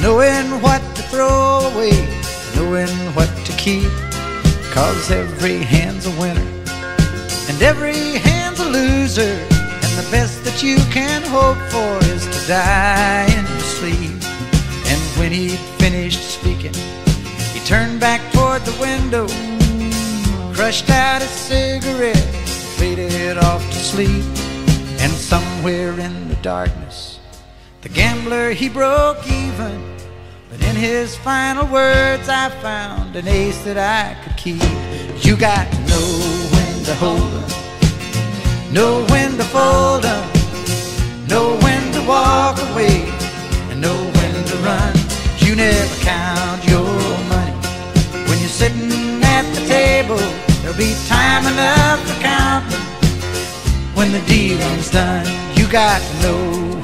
knowing what to throw away, knowing what to keep. Cause every hand's a winner and every hand's a loser. And the best that you can hope for is to die in your sleep. And when he'd finished speaking, he turned back toward the window, crushed out his cigarette, faded off to sleep. And somewhere in the darkness, the gambler he broke even. But in his final words, I found an ace that I could keep. You got to know when to hold 'em, know when to fold 'em, know when to walk away, and know when to run. You never count your money when you're sitting at the table. There'll be time enough for counting when the dealing's done. You got to know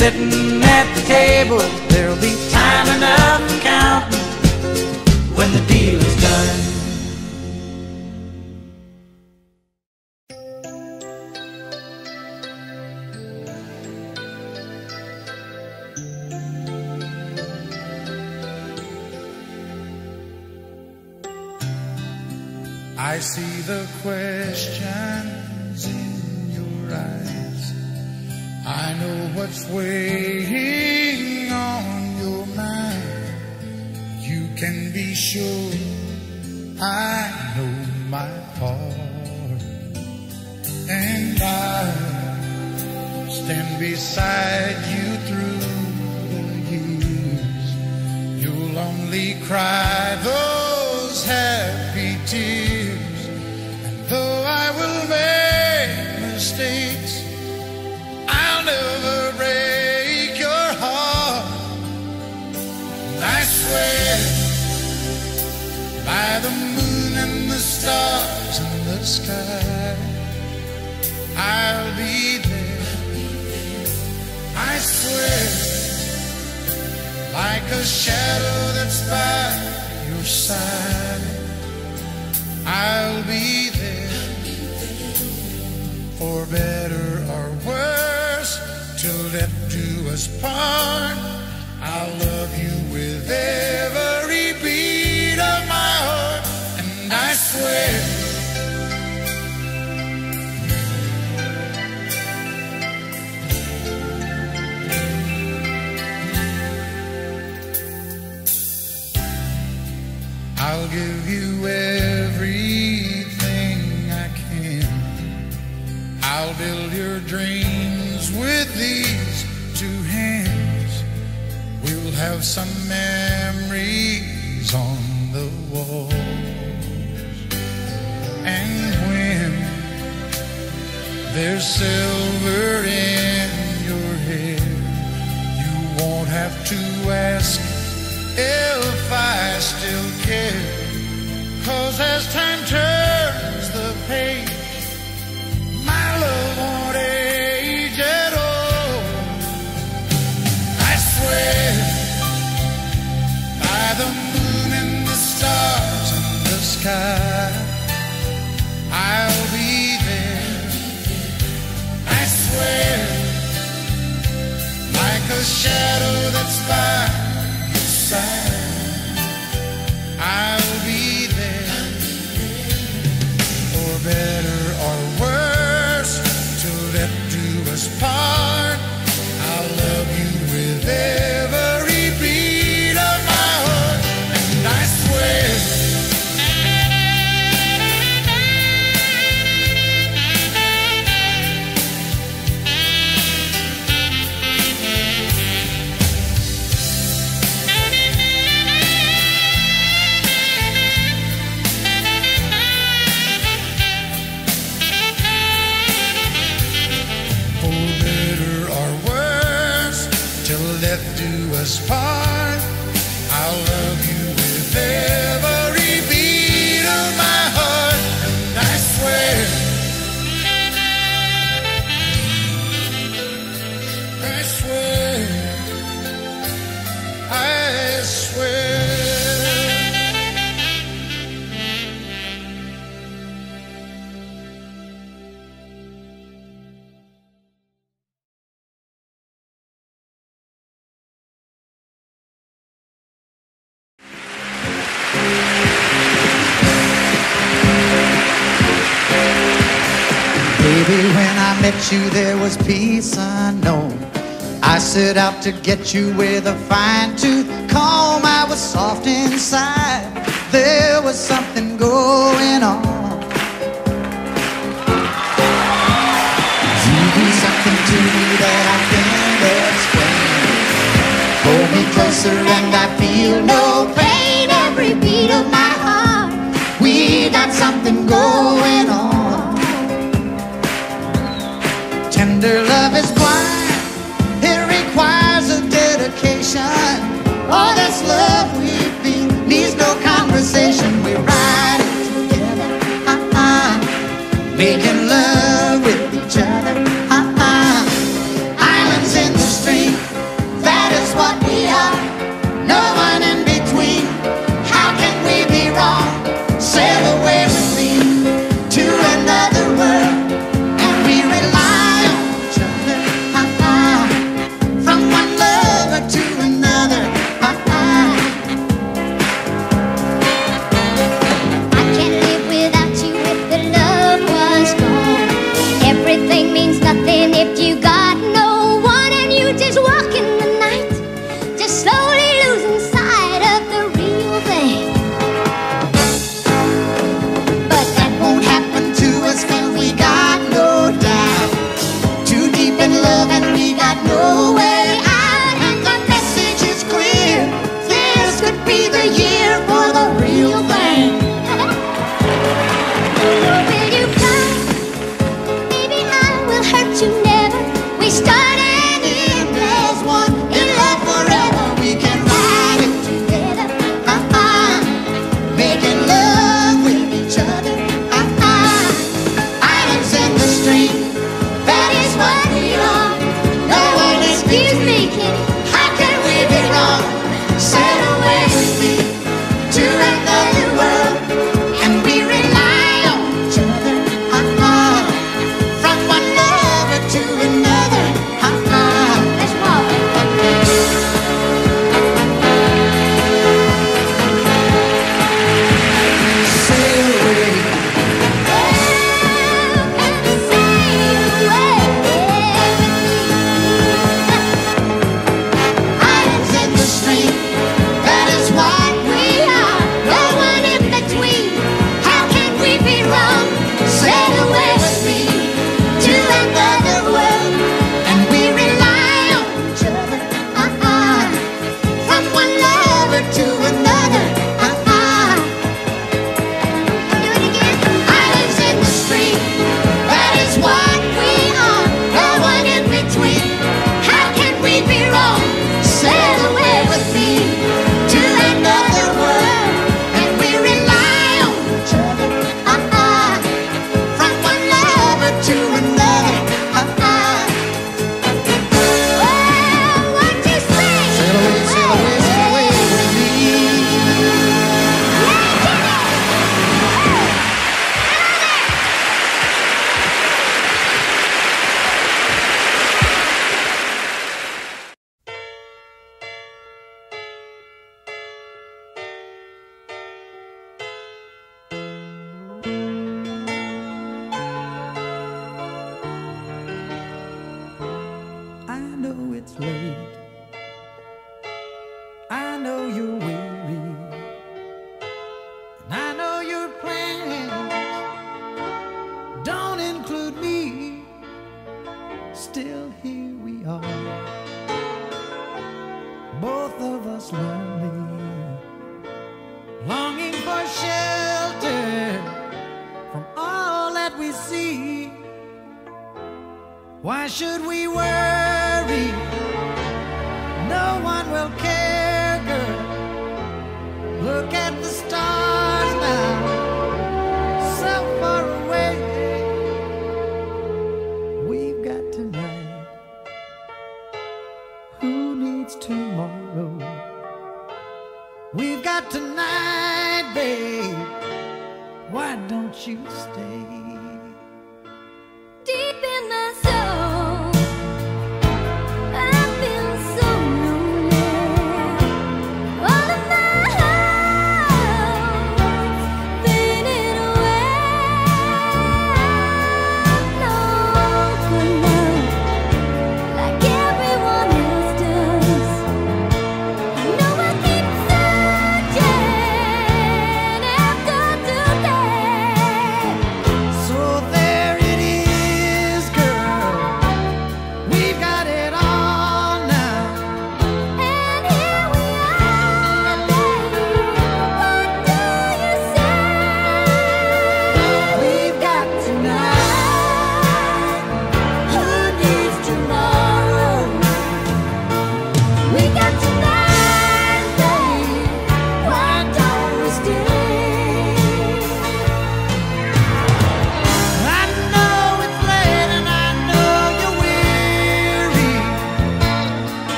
sitting at the table. There'll be time enough for counting when the deal is done. I see the questions know what's weighing on your mind. You can be sure I know my part. And I stand beside you through the years. You'll only cry those happy tears. And though I will make mistakes, I'll never break your heart. I swear by the moon and the stars the sky, I'll be there. I swear like a shadow that's by your side. I'll be there for better or worse till death do us part. I'll love you with every beat of my heart, and I swear. I'll give you everything I can. I'll build your dreams with these two hands. We'll have some memories on the wall. And when there's silver in your hair, you won't have to ask if I still care. Cause as time turns the page, my love sky, I'll be there. I swear, like a shadow that's by your side, I'll be there. For better or worse, till death do us part. You, there was peace unknown. I set out to get you with a fine tooth comb. I was soft inside. There was something going on. You do something to me that I can't explain. Hold me closer and I feel no pain. Every beat of my heart, we got something going on. Tender love is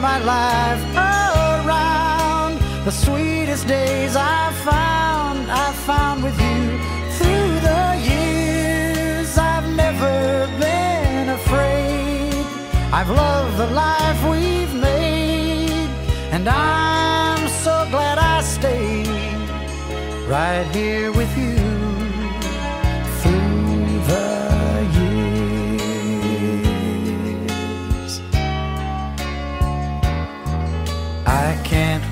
My life around. The sweetest days I've found, I've found with you through the years. I've never been afraid. I've loved the life we've made, and I'm so glad I stayed right here with you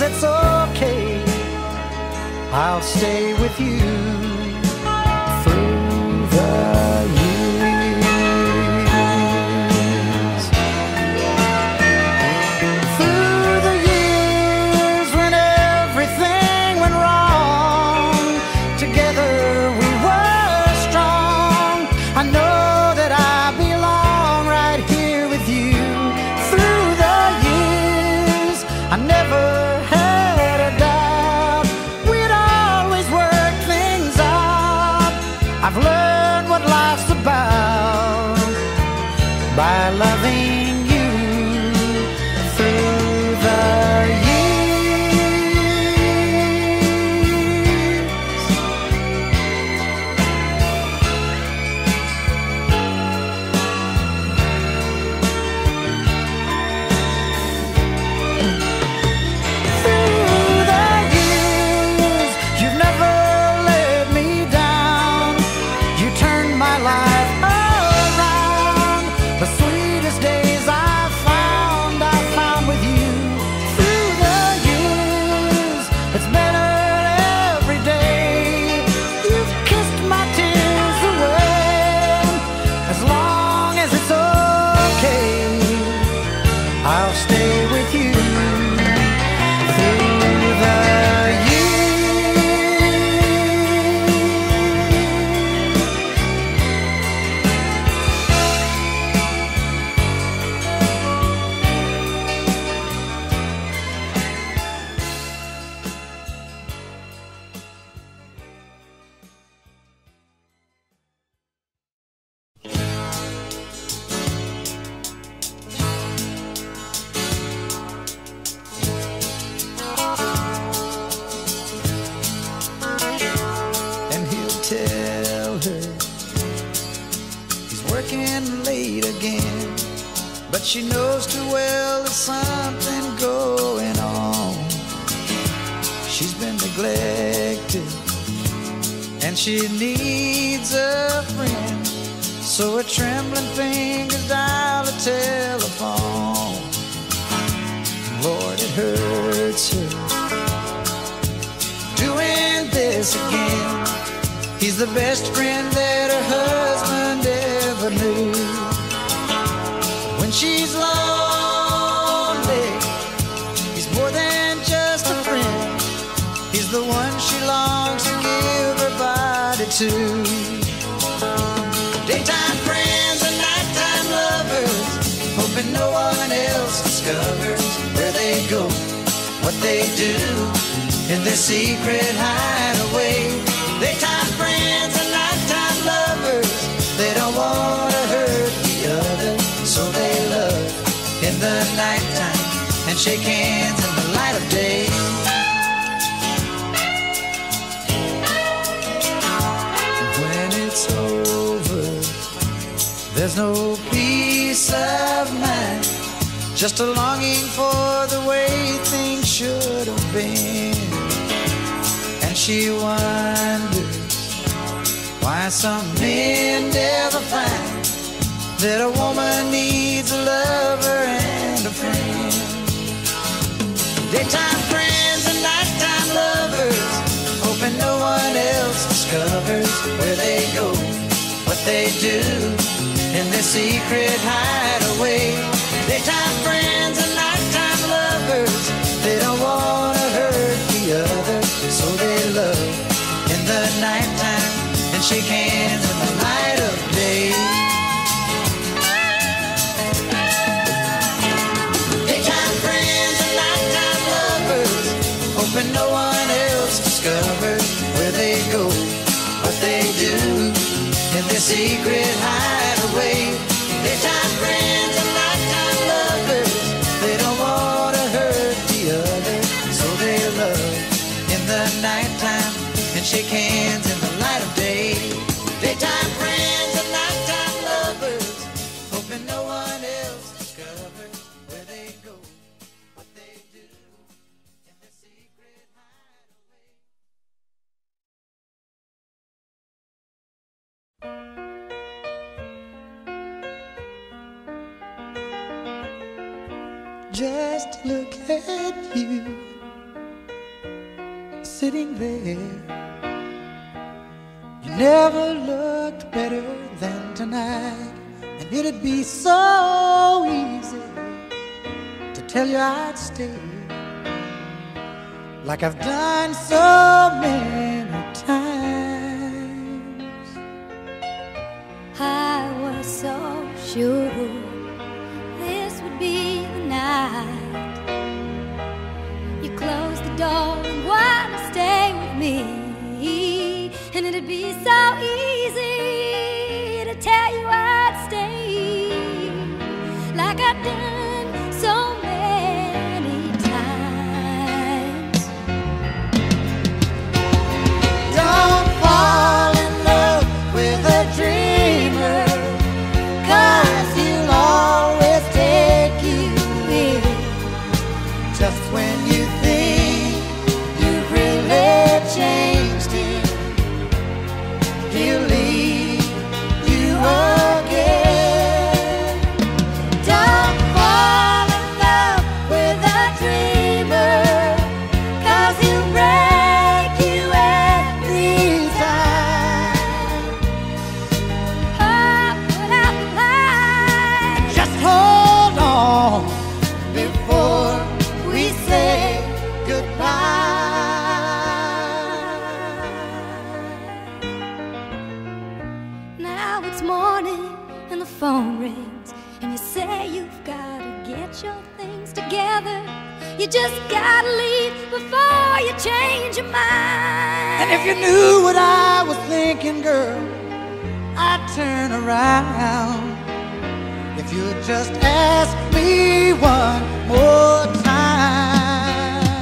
it's okay. I'll stay with you. just a longing for the way things should have been. And she wonders why some men never find that a woman needs a lover and a friend. Daytime friends and nighttime lovers, hoping no one else discovers where they go, what they do in their secret hideaway. Daytime she can You never looked better than tonight, and it'd be so easy to tell you I'd stay, like I've done so many times. I was so sure this would be the night. You closed the door and with me, and it'd be so easy to tell you I'd stay, like I've done if you knew what I was thinking, girl, I'd turn around. If you'd just ask me one more time.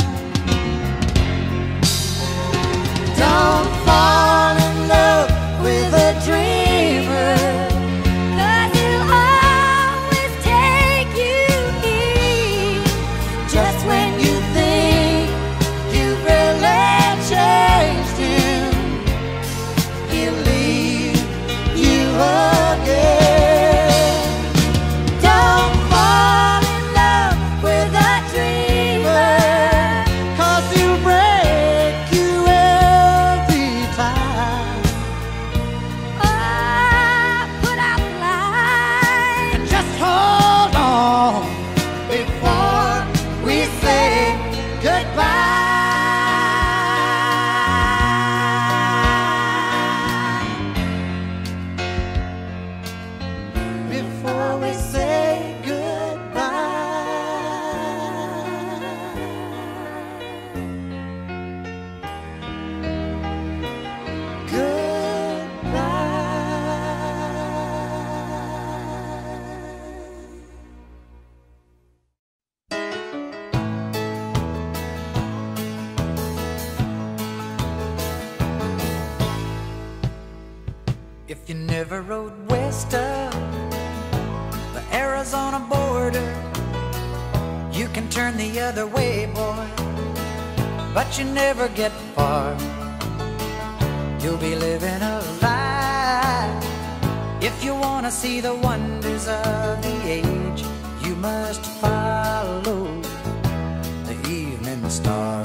Don't fall but you never get far. You'll be living a lie. If you wanna see the wonders of the age, you must follow the evening star.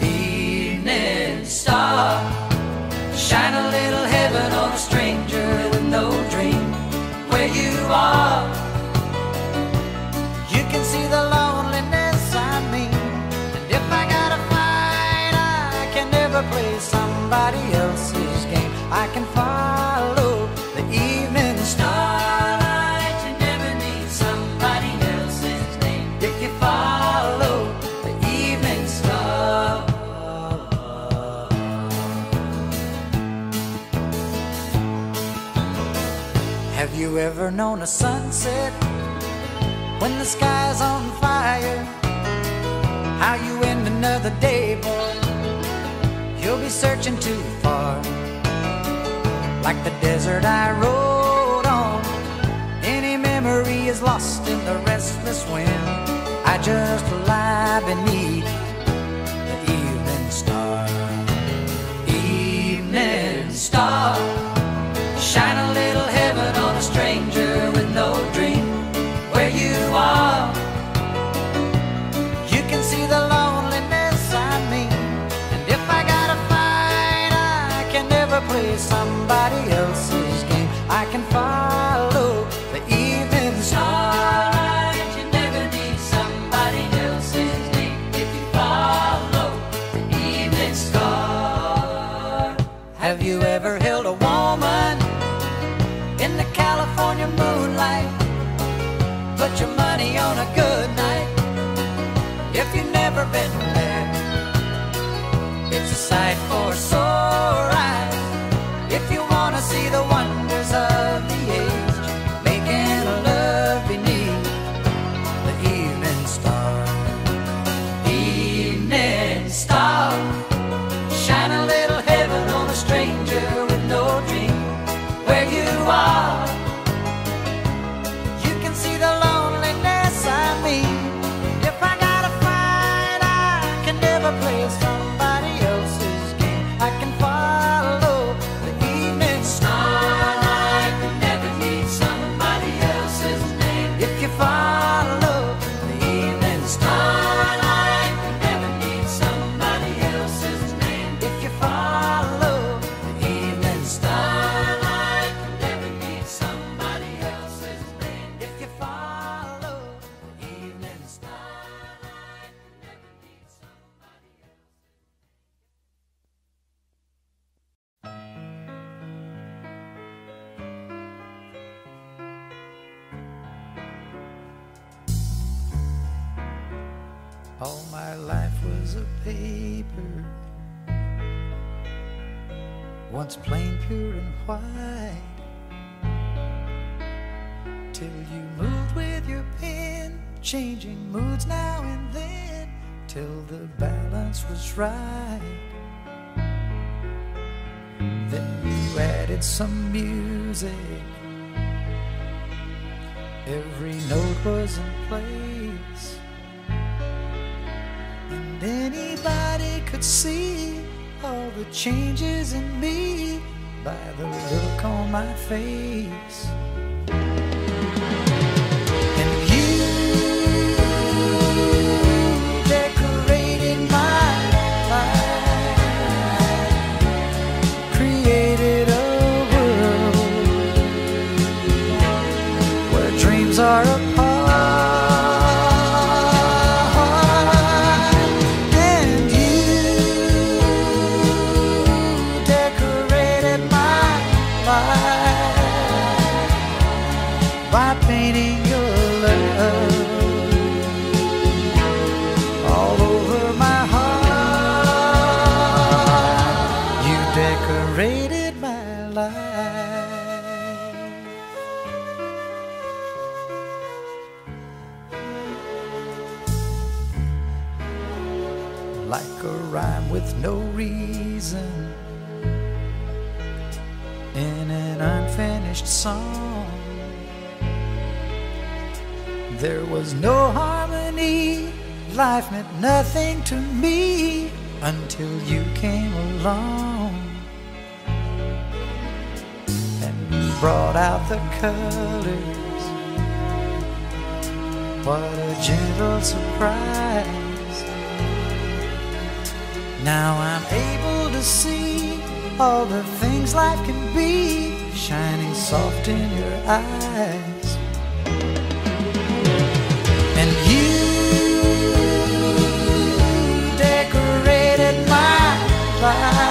Evening star. Shine a little heaven on a stranger with no dream where you are. Somebody else's game. I can follow the evening starlight. You never need somebody else's name. If you follow the evening star. Have you ever known a sunset when the sky's on fire? How you end another day, boy? You'll be searching too far. Like the desert I rode on, any memory is lost in the restless wind. I just lie beneath the evening star. Evening star. somebody else's game. I can find. music. Every note was in place, and anybody could see all the changes in me by the look on my face. song. There was no harmony, life meant nothing to me until you came along and brought out the colors. What a gentle surprise! Now I'm able to see all the things life can be shining soft in your eyes. And you decorated my life.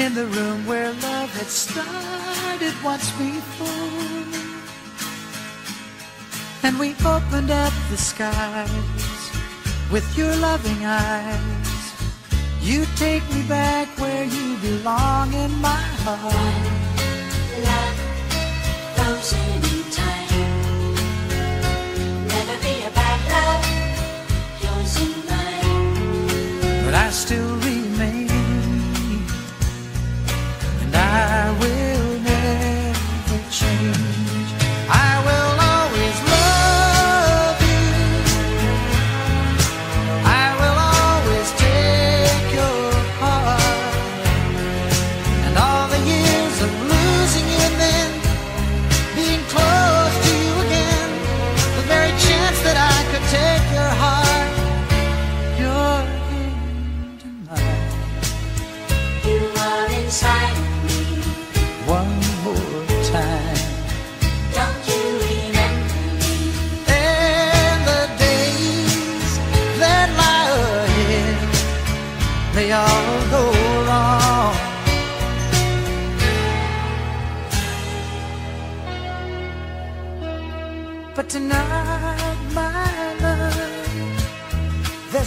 in the room where love had started once before. And we opened up the skies with your loving eyes. You take me back where you belong in my heart. Love, frozen in time. Never be about love, yours and mine. But I still.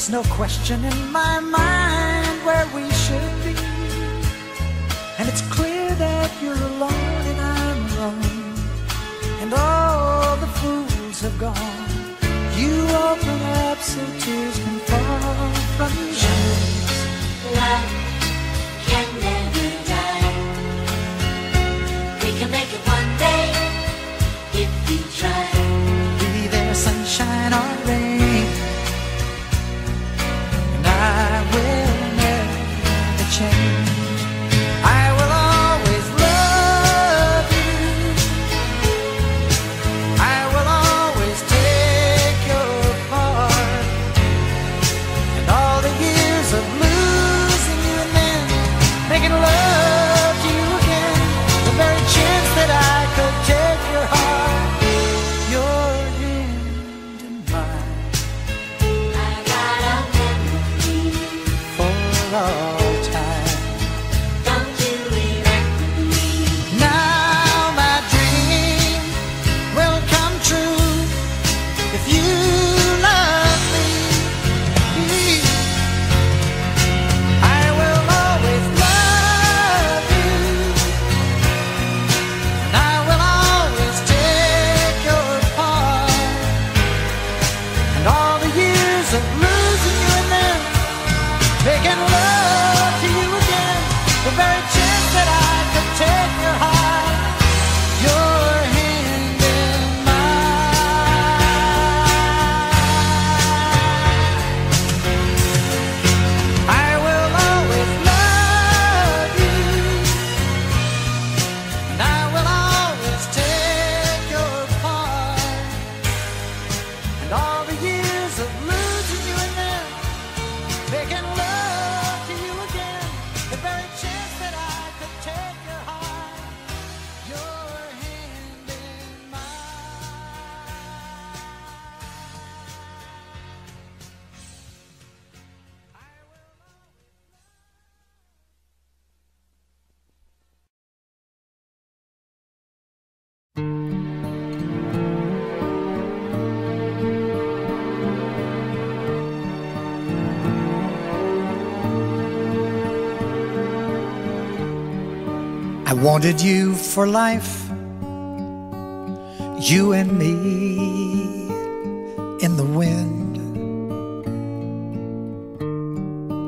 There's no question in my mind where we should be. And it's clear that you're alone and I'm alone. And all the fools have gone. You open up so tears can fall from your eyes. Love can never die. We can make it one day if we try. Be there sunshine or rain. Wanted you for life, you and me in the wind.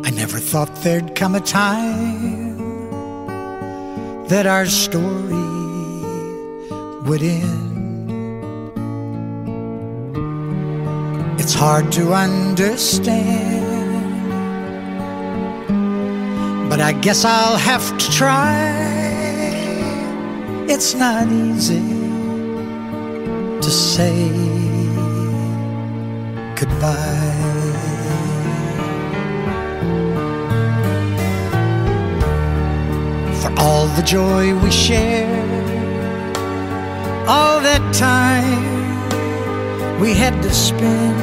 I never thought there'd come a time that our story would end. It's hard to understand, but I guess I'll have to try. It's not easy to say goodbye. For all the joy we shared, all that time we had to spend.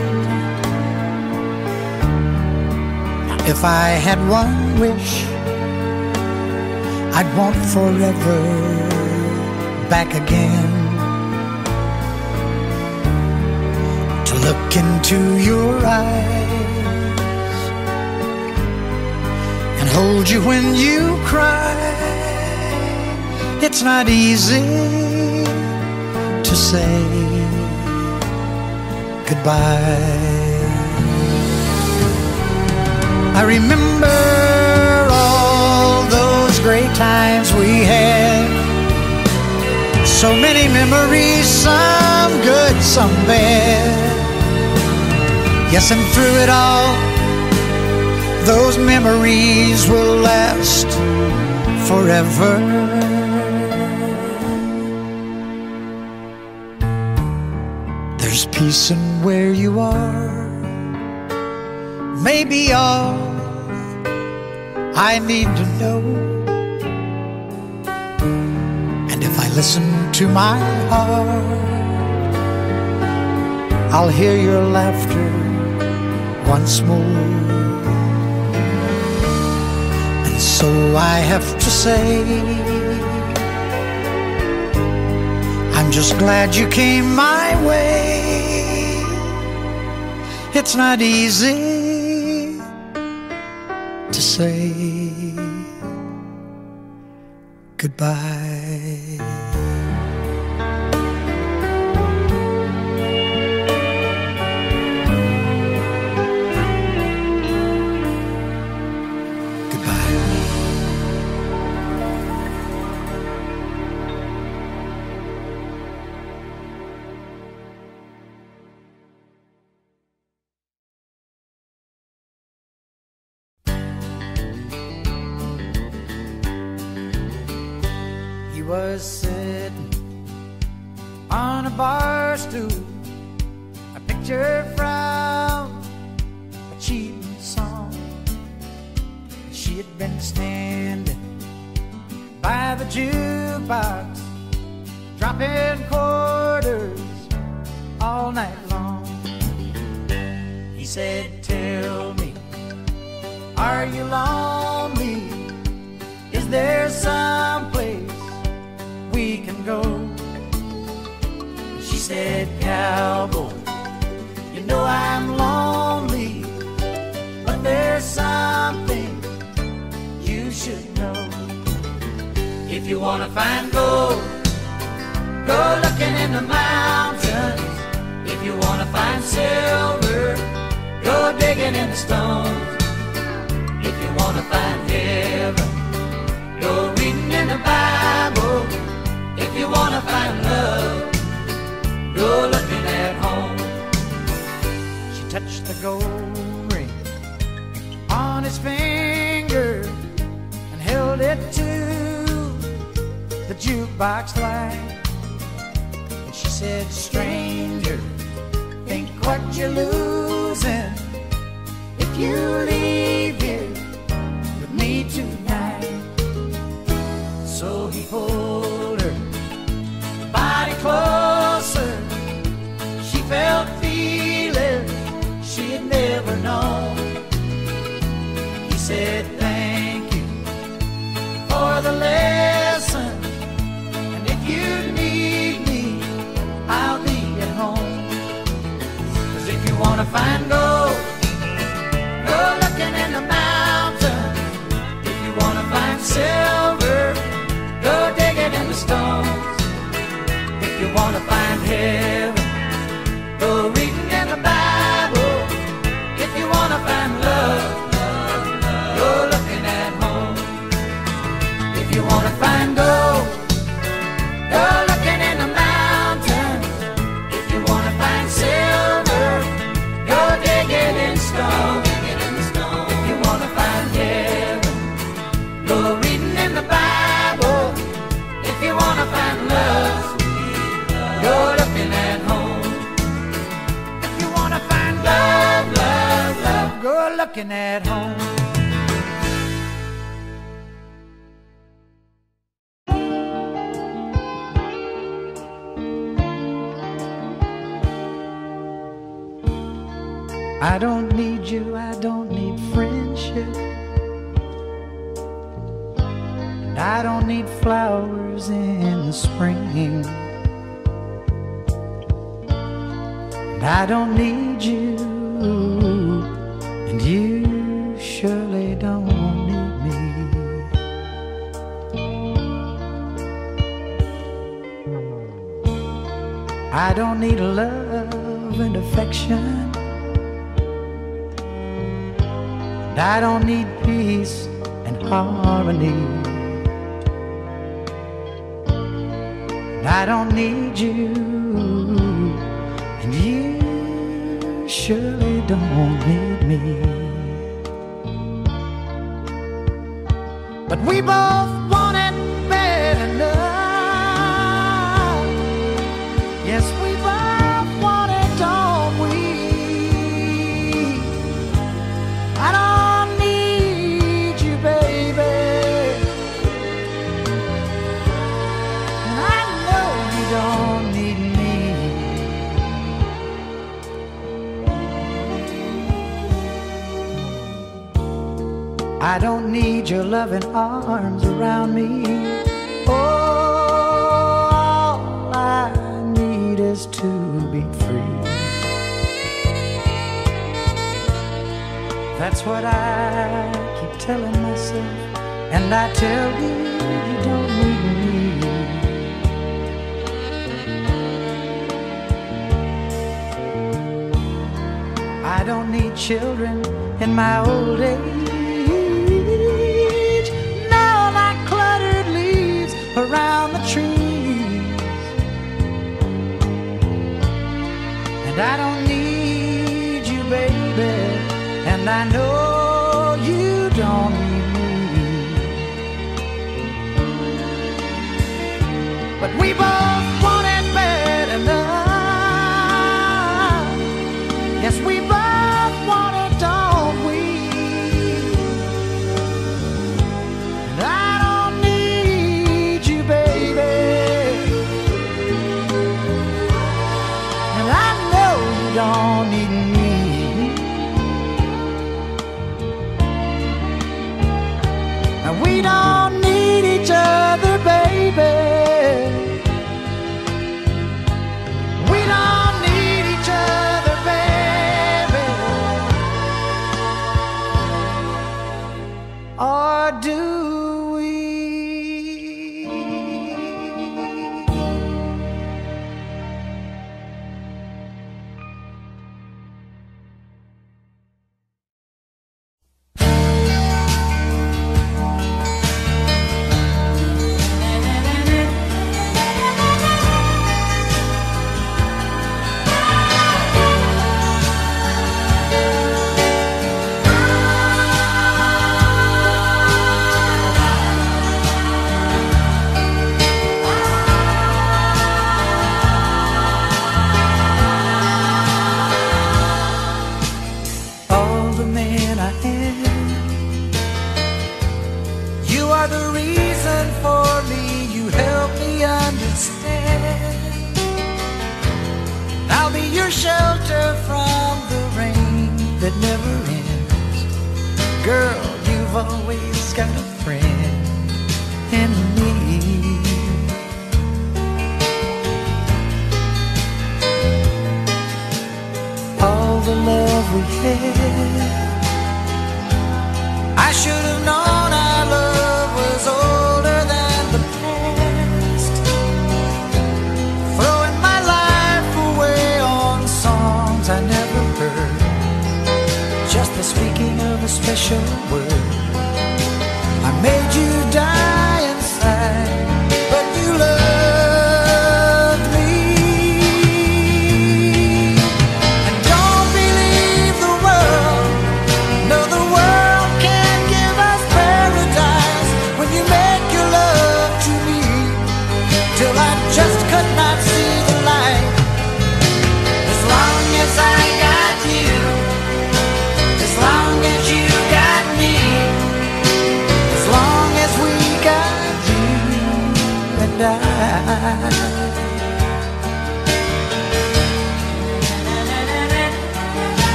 If I had one wish, I'd want forever back again. To look into your eyes and hold you when you cry. It's not easy to say goodbye. I remember all those great times we had. So many memories, some good, some bad. Yes, and through it all, those memories will last forever. There's peace in where you are. Maybe all I need to know. Listen to my heart, I'll hear your laughter once more. And so I have to say, I'm just glad you came my way. It's not easy to say goodbye.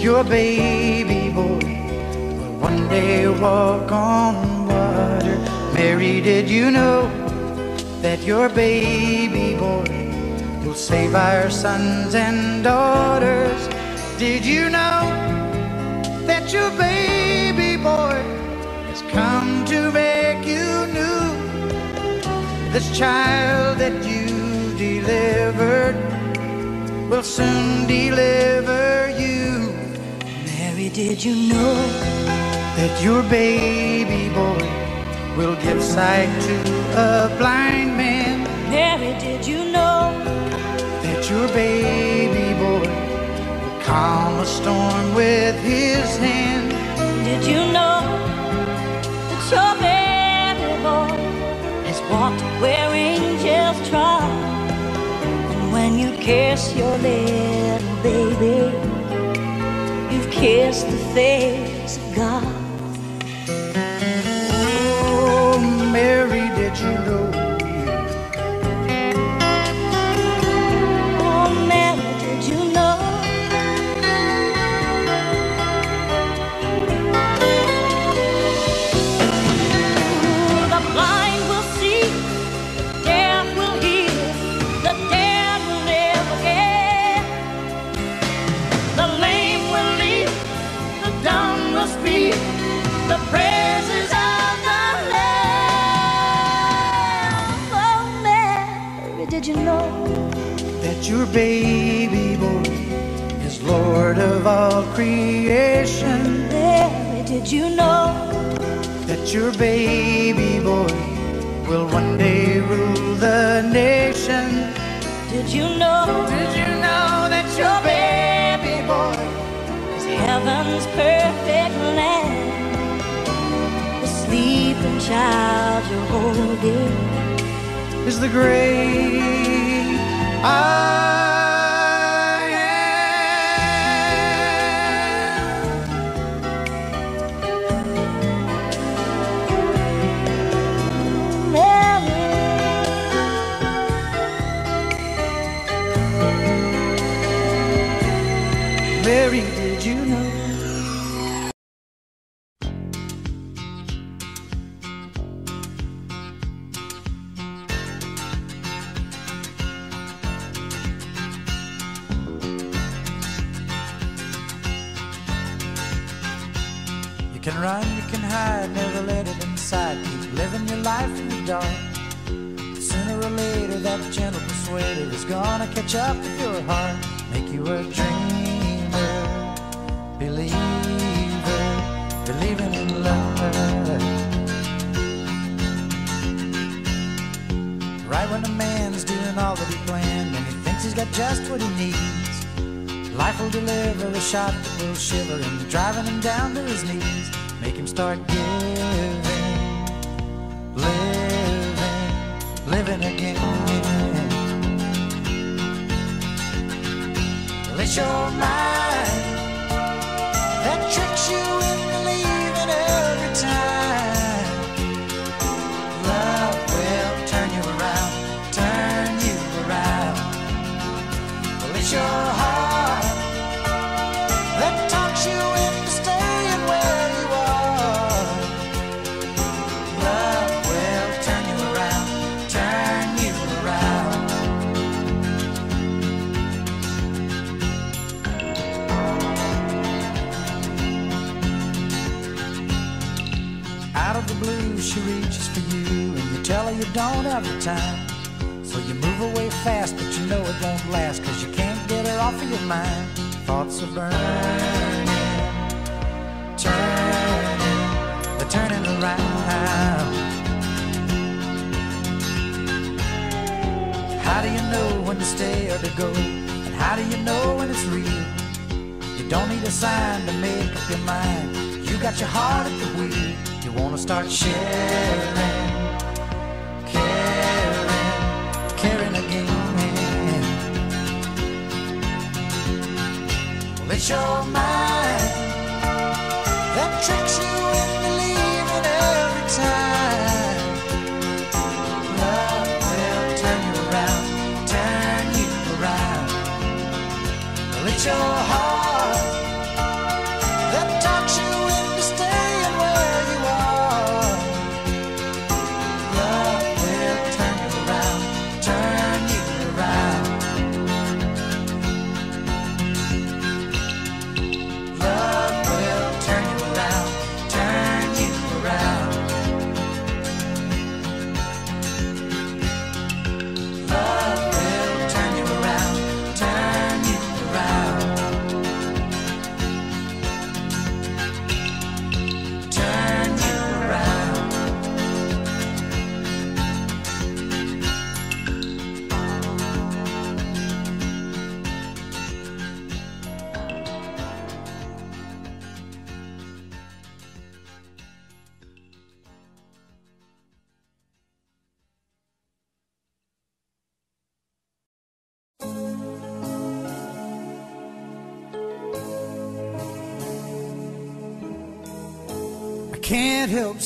Your baby boy, will one day walk on water. Mary, did you know that your baby boy will save our sons and daughters? Did you know that your baby boy has come to make you new? This child that you delivered will soon deliver did you know that your baby boy will give sight to a blind man? Mary, did you know that your baby boy will calm a storm with his hand? Did you know that your baby boy has walked where angels trod? And when you kiss your little baby, kiss the face of God. Oh, Mary. baby boy is Lord of all creation. Mary, did you know that your baby boy will one day rule the nation? Did you know? Did you know that your baby boy is heaven's perfect land? The sleeping child you're holding is the grave. I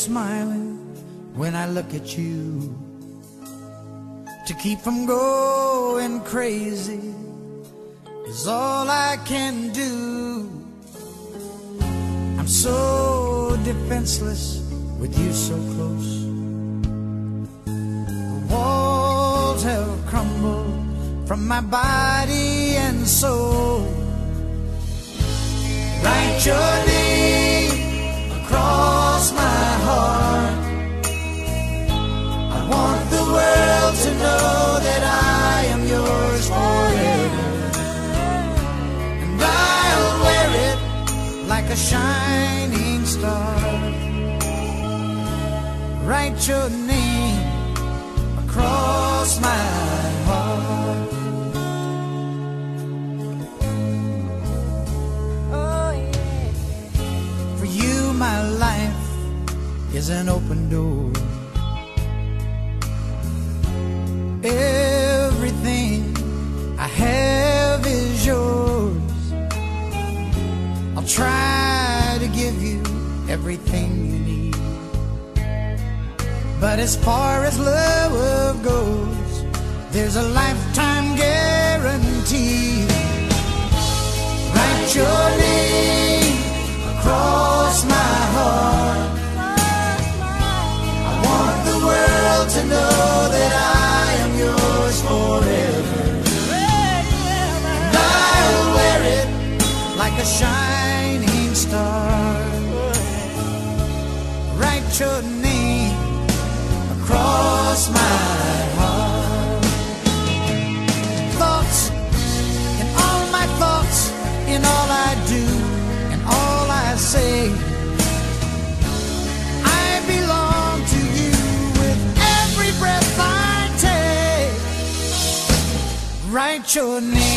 smiling when I look at you. To keep from going crazy is all I can do. I'm so defenseless with you so close. The walls have crumbled from my body. Your name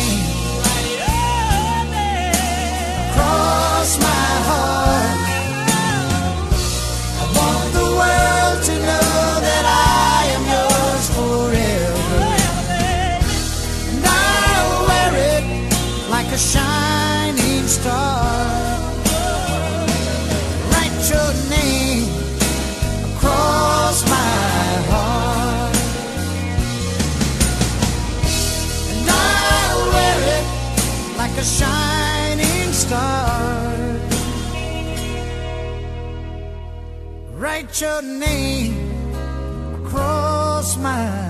your name across my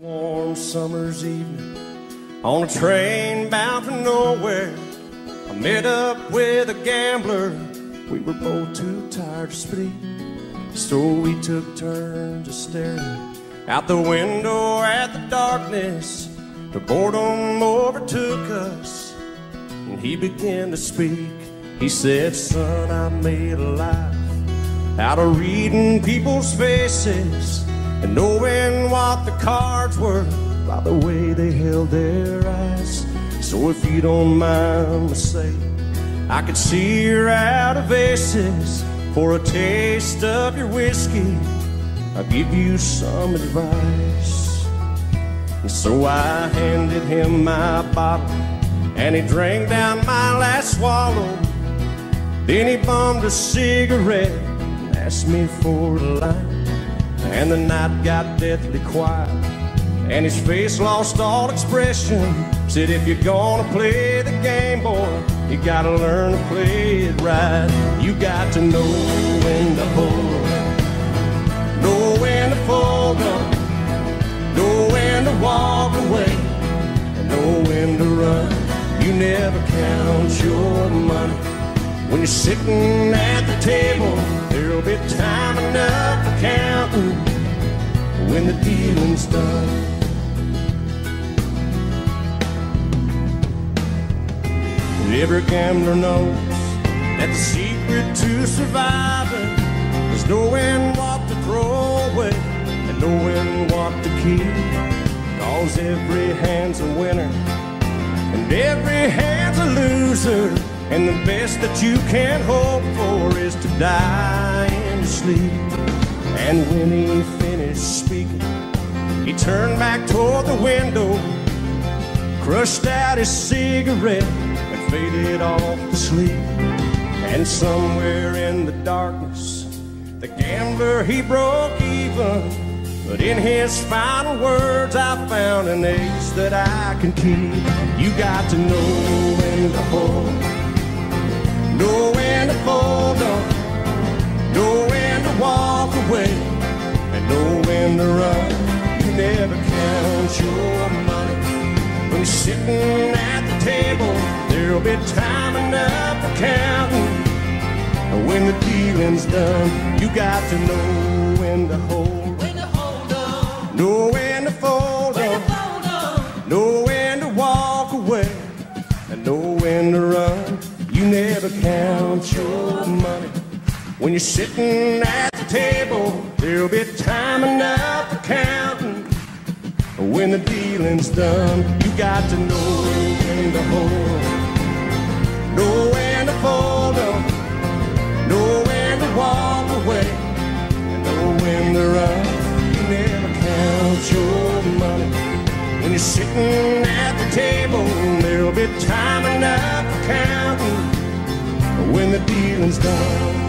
Warm summer's evening on a train bound for nowhere. I met up with a gambler. We were both too tired to speak, so we took turns staring out the window at the darkness. The boredom overtook us, and he began to speak. He said, Son, I made a life out of reading people's faces and knowing what the cards were by the way they held their eyes. So if you don't mind me saying, I could see you're out of aces for a taste of your whiskey. I'll give you some advice. And so I handed him my bottle, and he drank down my last swallow. Then he bummed a cigarette and asked me for a line. And the night got deathly quiet, and his face lost all expression. Said, if you're gonna play the game, boy, you gotta learn to play it right. You got to know when to hold up, know when to fold up, know when to walk away, know when to run. You never count your money. When you're sitting at the table, there'll be time enough for counting when the dealing's done. Every gambler knows that the secret to surviving is knowing what to throw away and knowing what to keep. Cause every hand's a winner and every hand's a loser. And the best that you can hope for is to die in your sleep. And when he speaking, he turned back toward the window, crushed out his cigarette, and faded off to sleep. And somewhere in the darkness, the gambler he broke even. But in his final words, I found an ace that I can keep. You got to know when to hold know when to fold up, know when to walk away, and know when to run. You never count your money. When you're sitting at the table, there'll be time enough for counting. When the dealing's done, you got to know when to hold, when to hold up, know when to fold when to fold up, know when to walk away, and know when to run. You never count your money. When you're sitting at the table, there'll be time enough for counting. When the dealing's done, you got to know when to hold, know when to fold up, know when to walk away, and know when to run. You never count your money. When you're sitting at the table, there'll be time enough for counting when the dealing's done.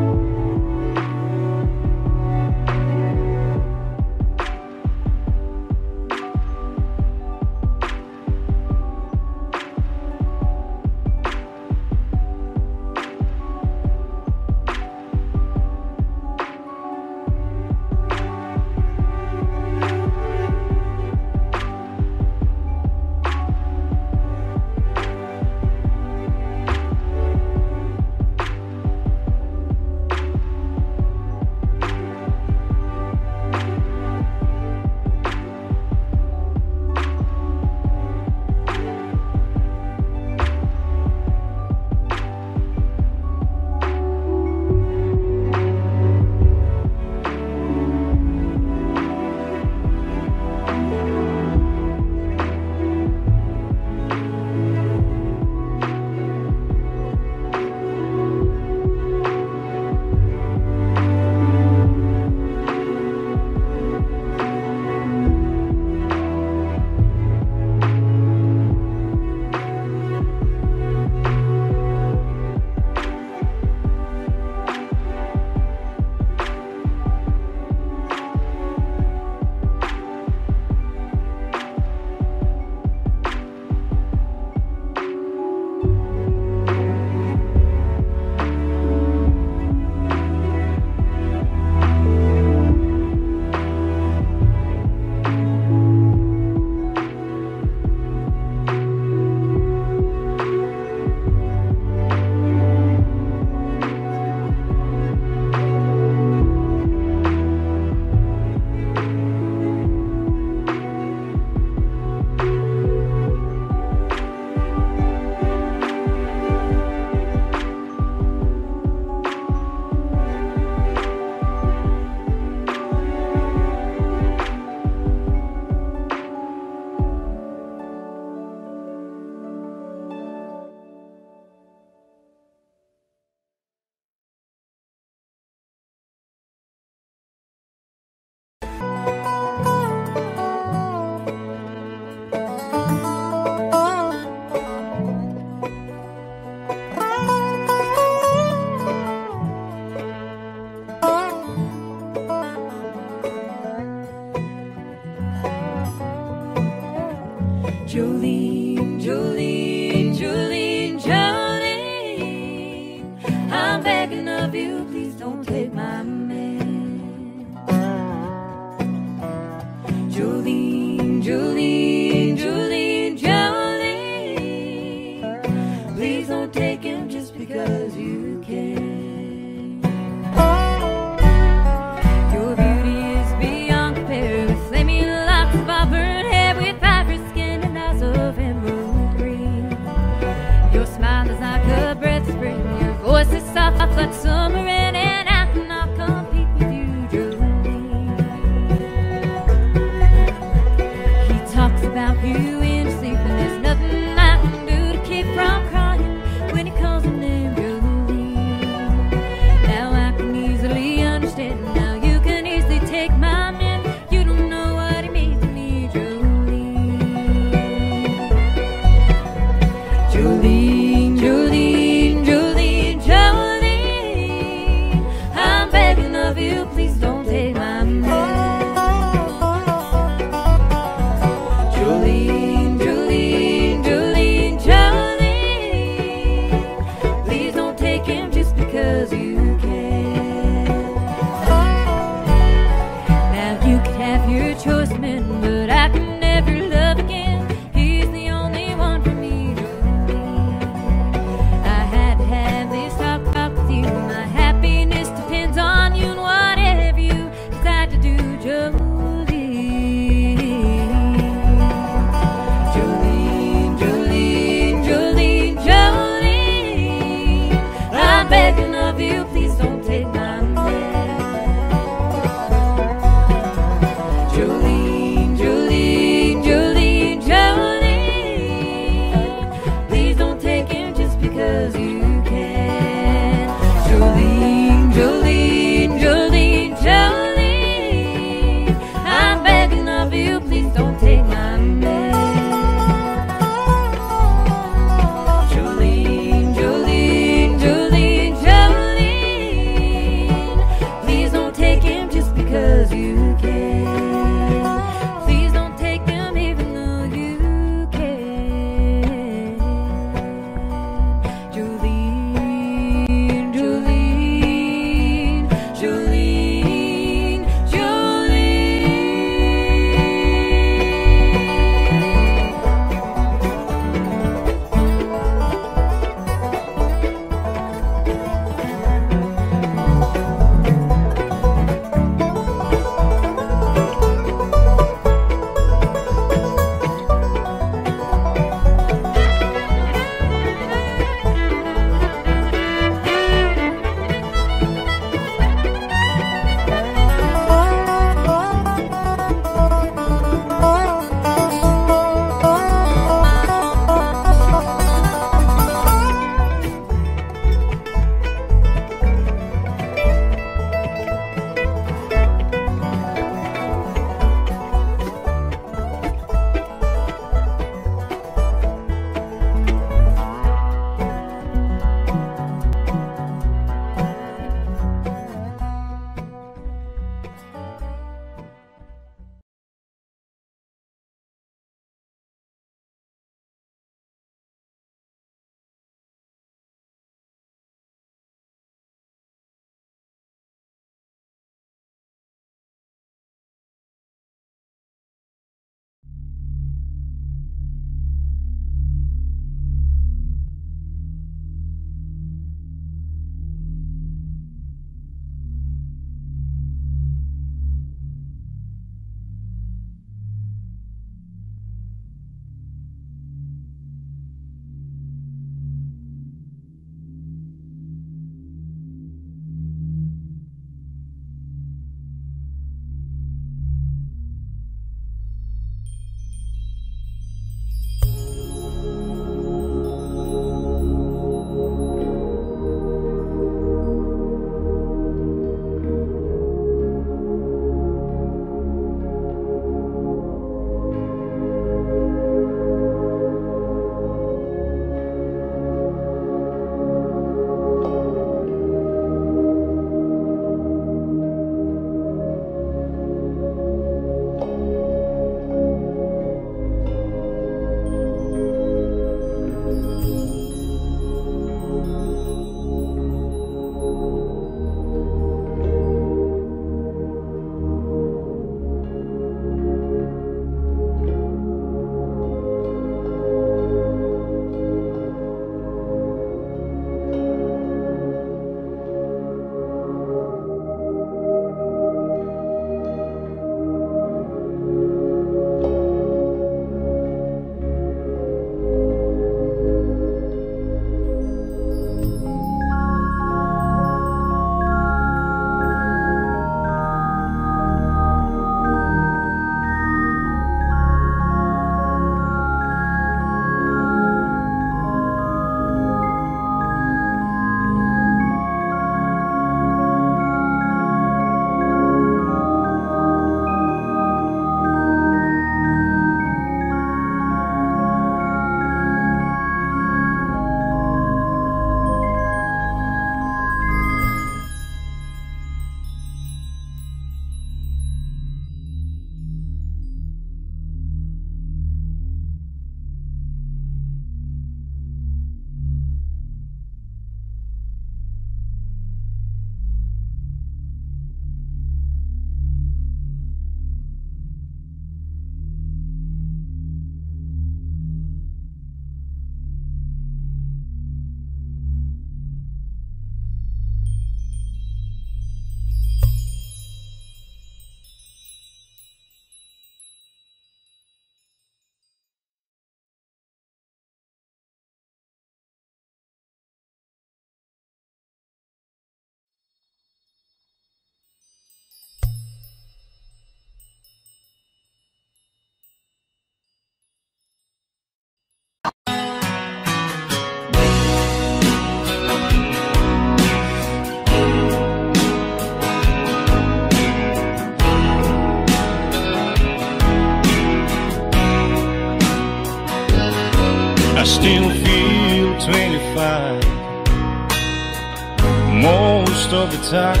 Time.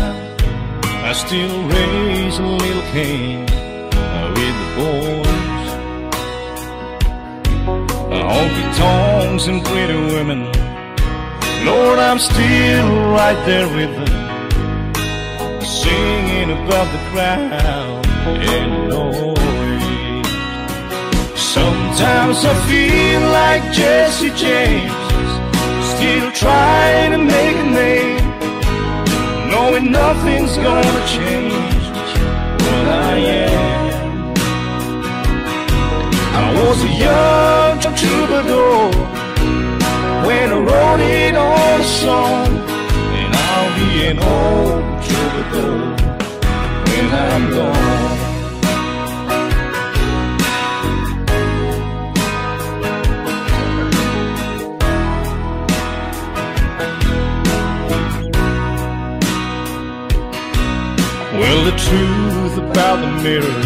I still raise a little Cain uh, with the boys. Uh, honky tonks and pretty women. Lord, I'm still right there with them, singing above the crowd and the noise. Sometimes I feel like Jesse James, still trying to make a name, knowing nothing's gonna change what I am. I was a young troubadour when I wrote it on a song, and I'll be an old troubadour when I'm gone. Well, the truth about the mirror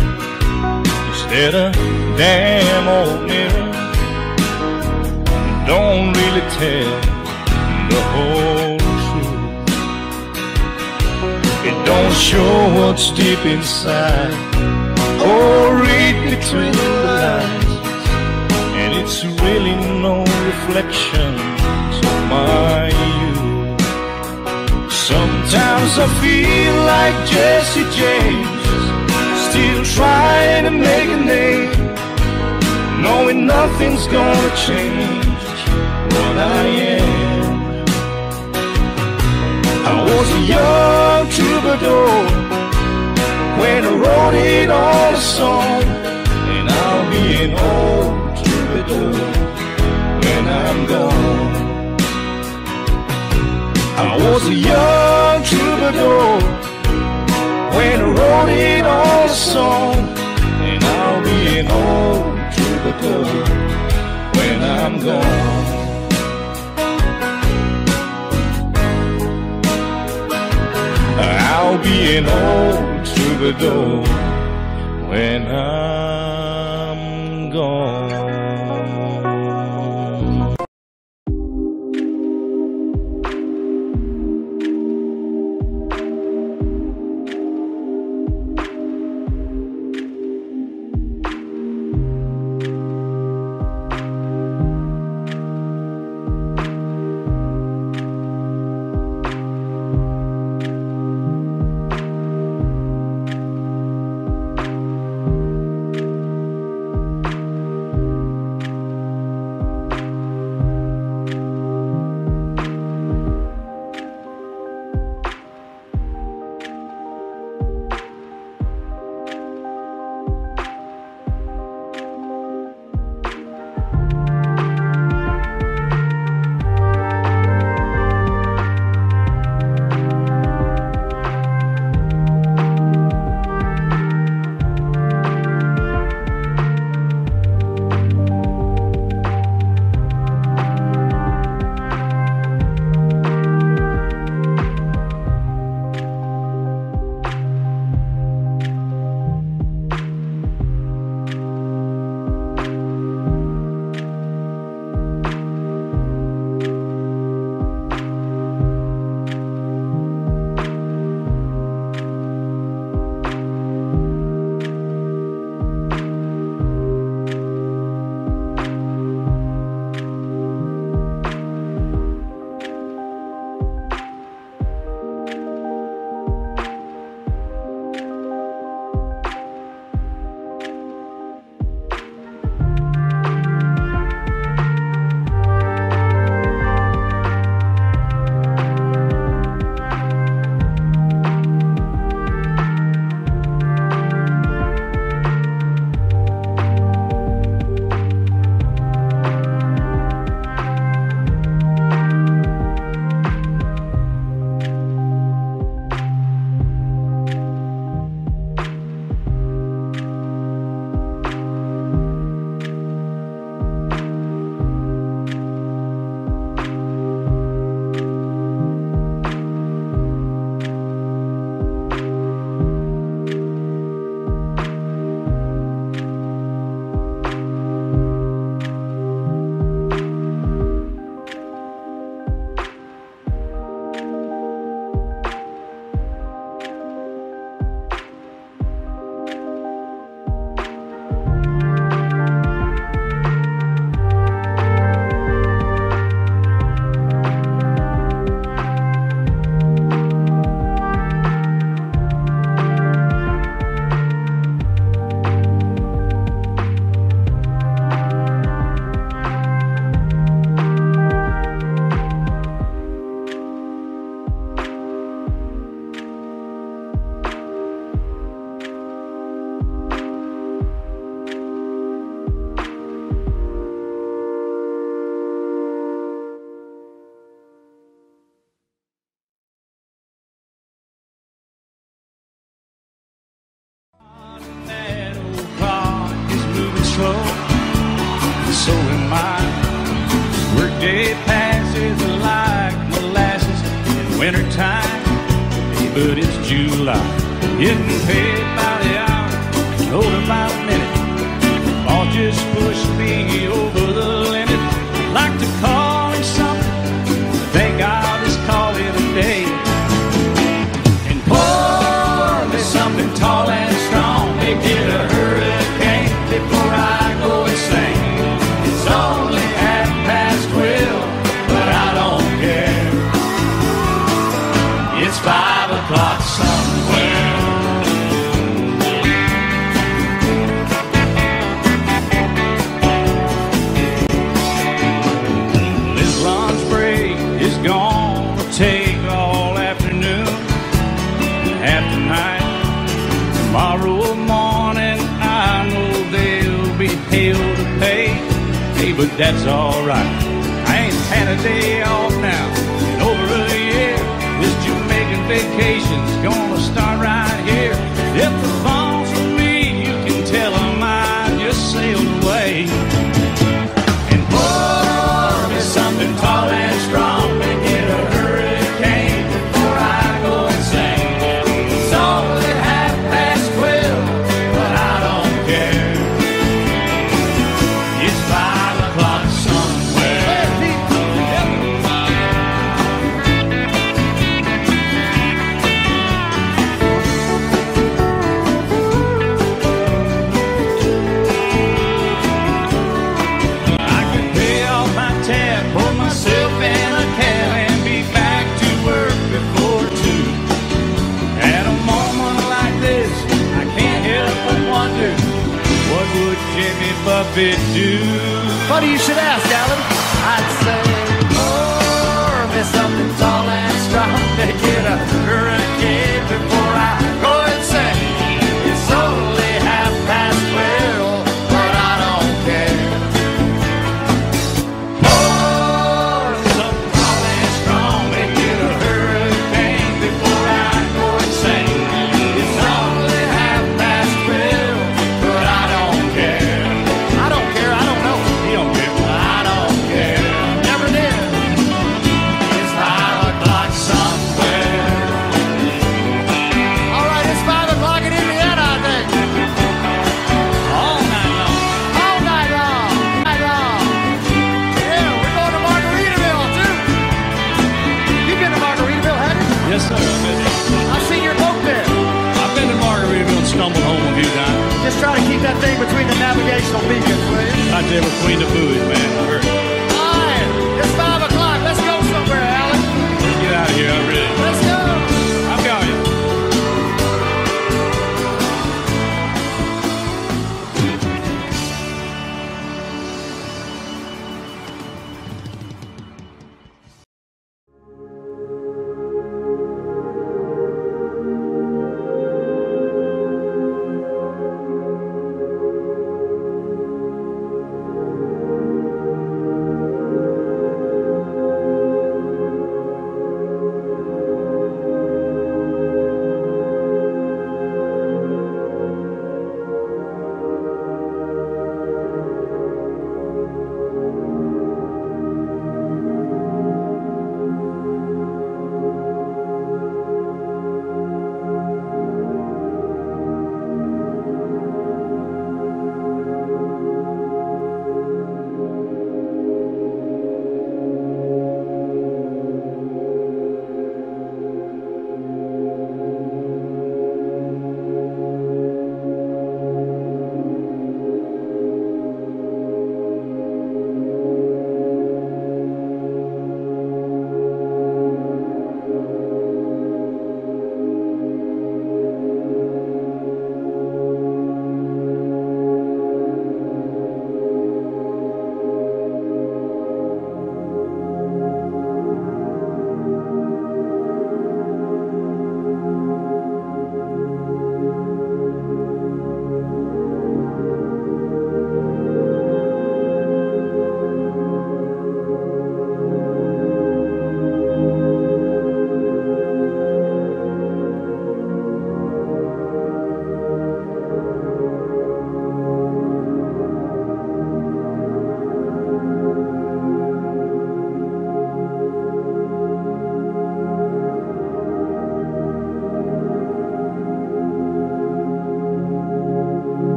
is that a damn old mirror don't really tell the whole truth. It don't show what's deep inside or read between the lines, and it's really no reflection of youth. Sometimes I feel like Jesse James, still trying to make a name, knowing nothing's gonna change what I am. I was a young troubadour when I wrote it on a song, and I'll be an old troubadour when I'm gone. I was a young troubadour when I wrote it on a song, and I'll be an old troubadour when I'm gone. I'll be an old troubadour when I'm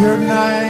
your knight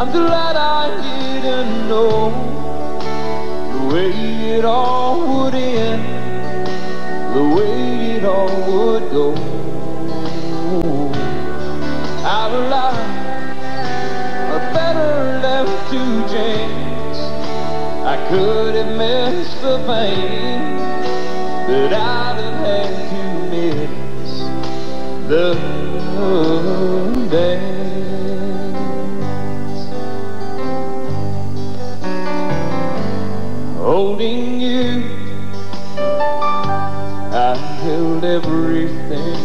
I'm glad I didn't know the way it all would end, the way it all would go. Our lives are better left to chance. I could have missed the pain, but I'd have had to miss the dance. Holding you, I held everything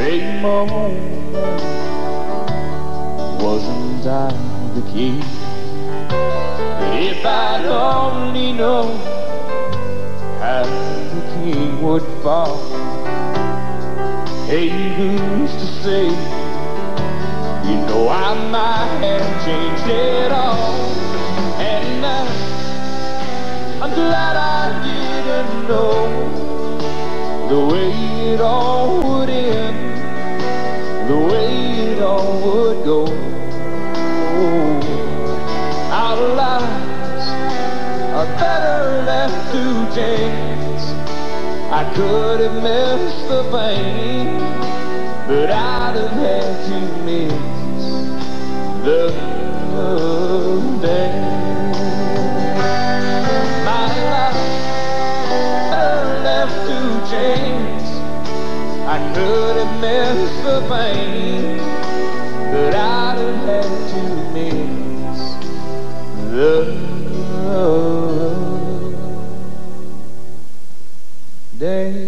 a moment. Wasn't I the key? If I'd only known how the king would fall. Hey, who's to say? You know I might have changed it all. I'm glad I didn't know the way it all would end, the way it all would go. Our lives are better left to chance. I could have missed the pain, but I'd have had to miss the dance. Chance. I could have missed the pain, but I'd have had to miss the day.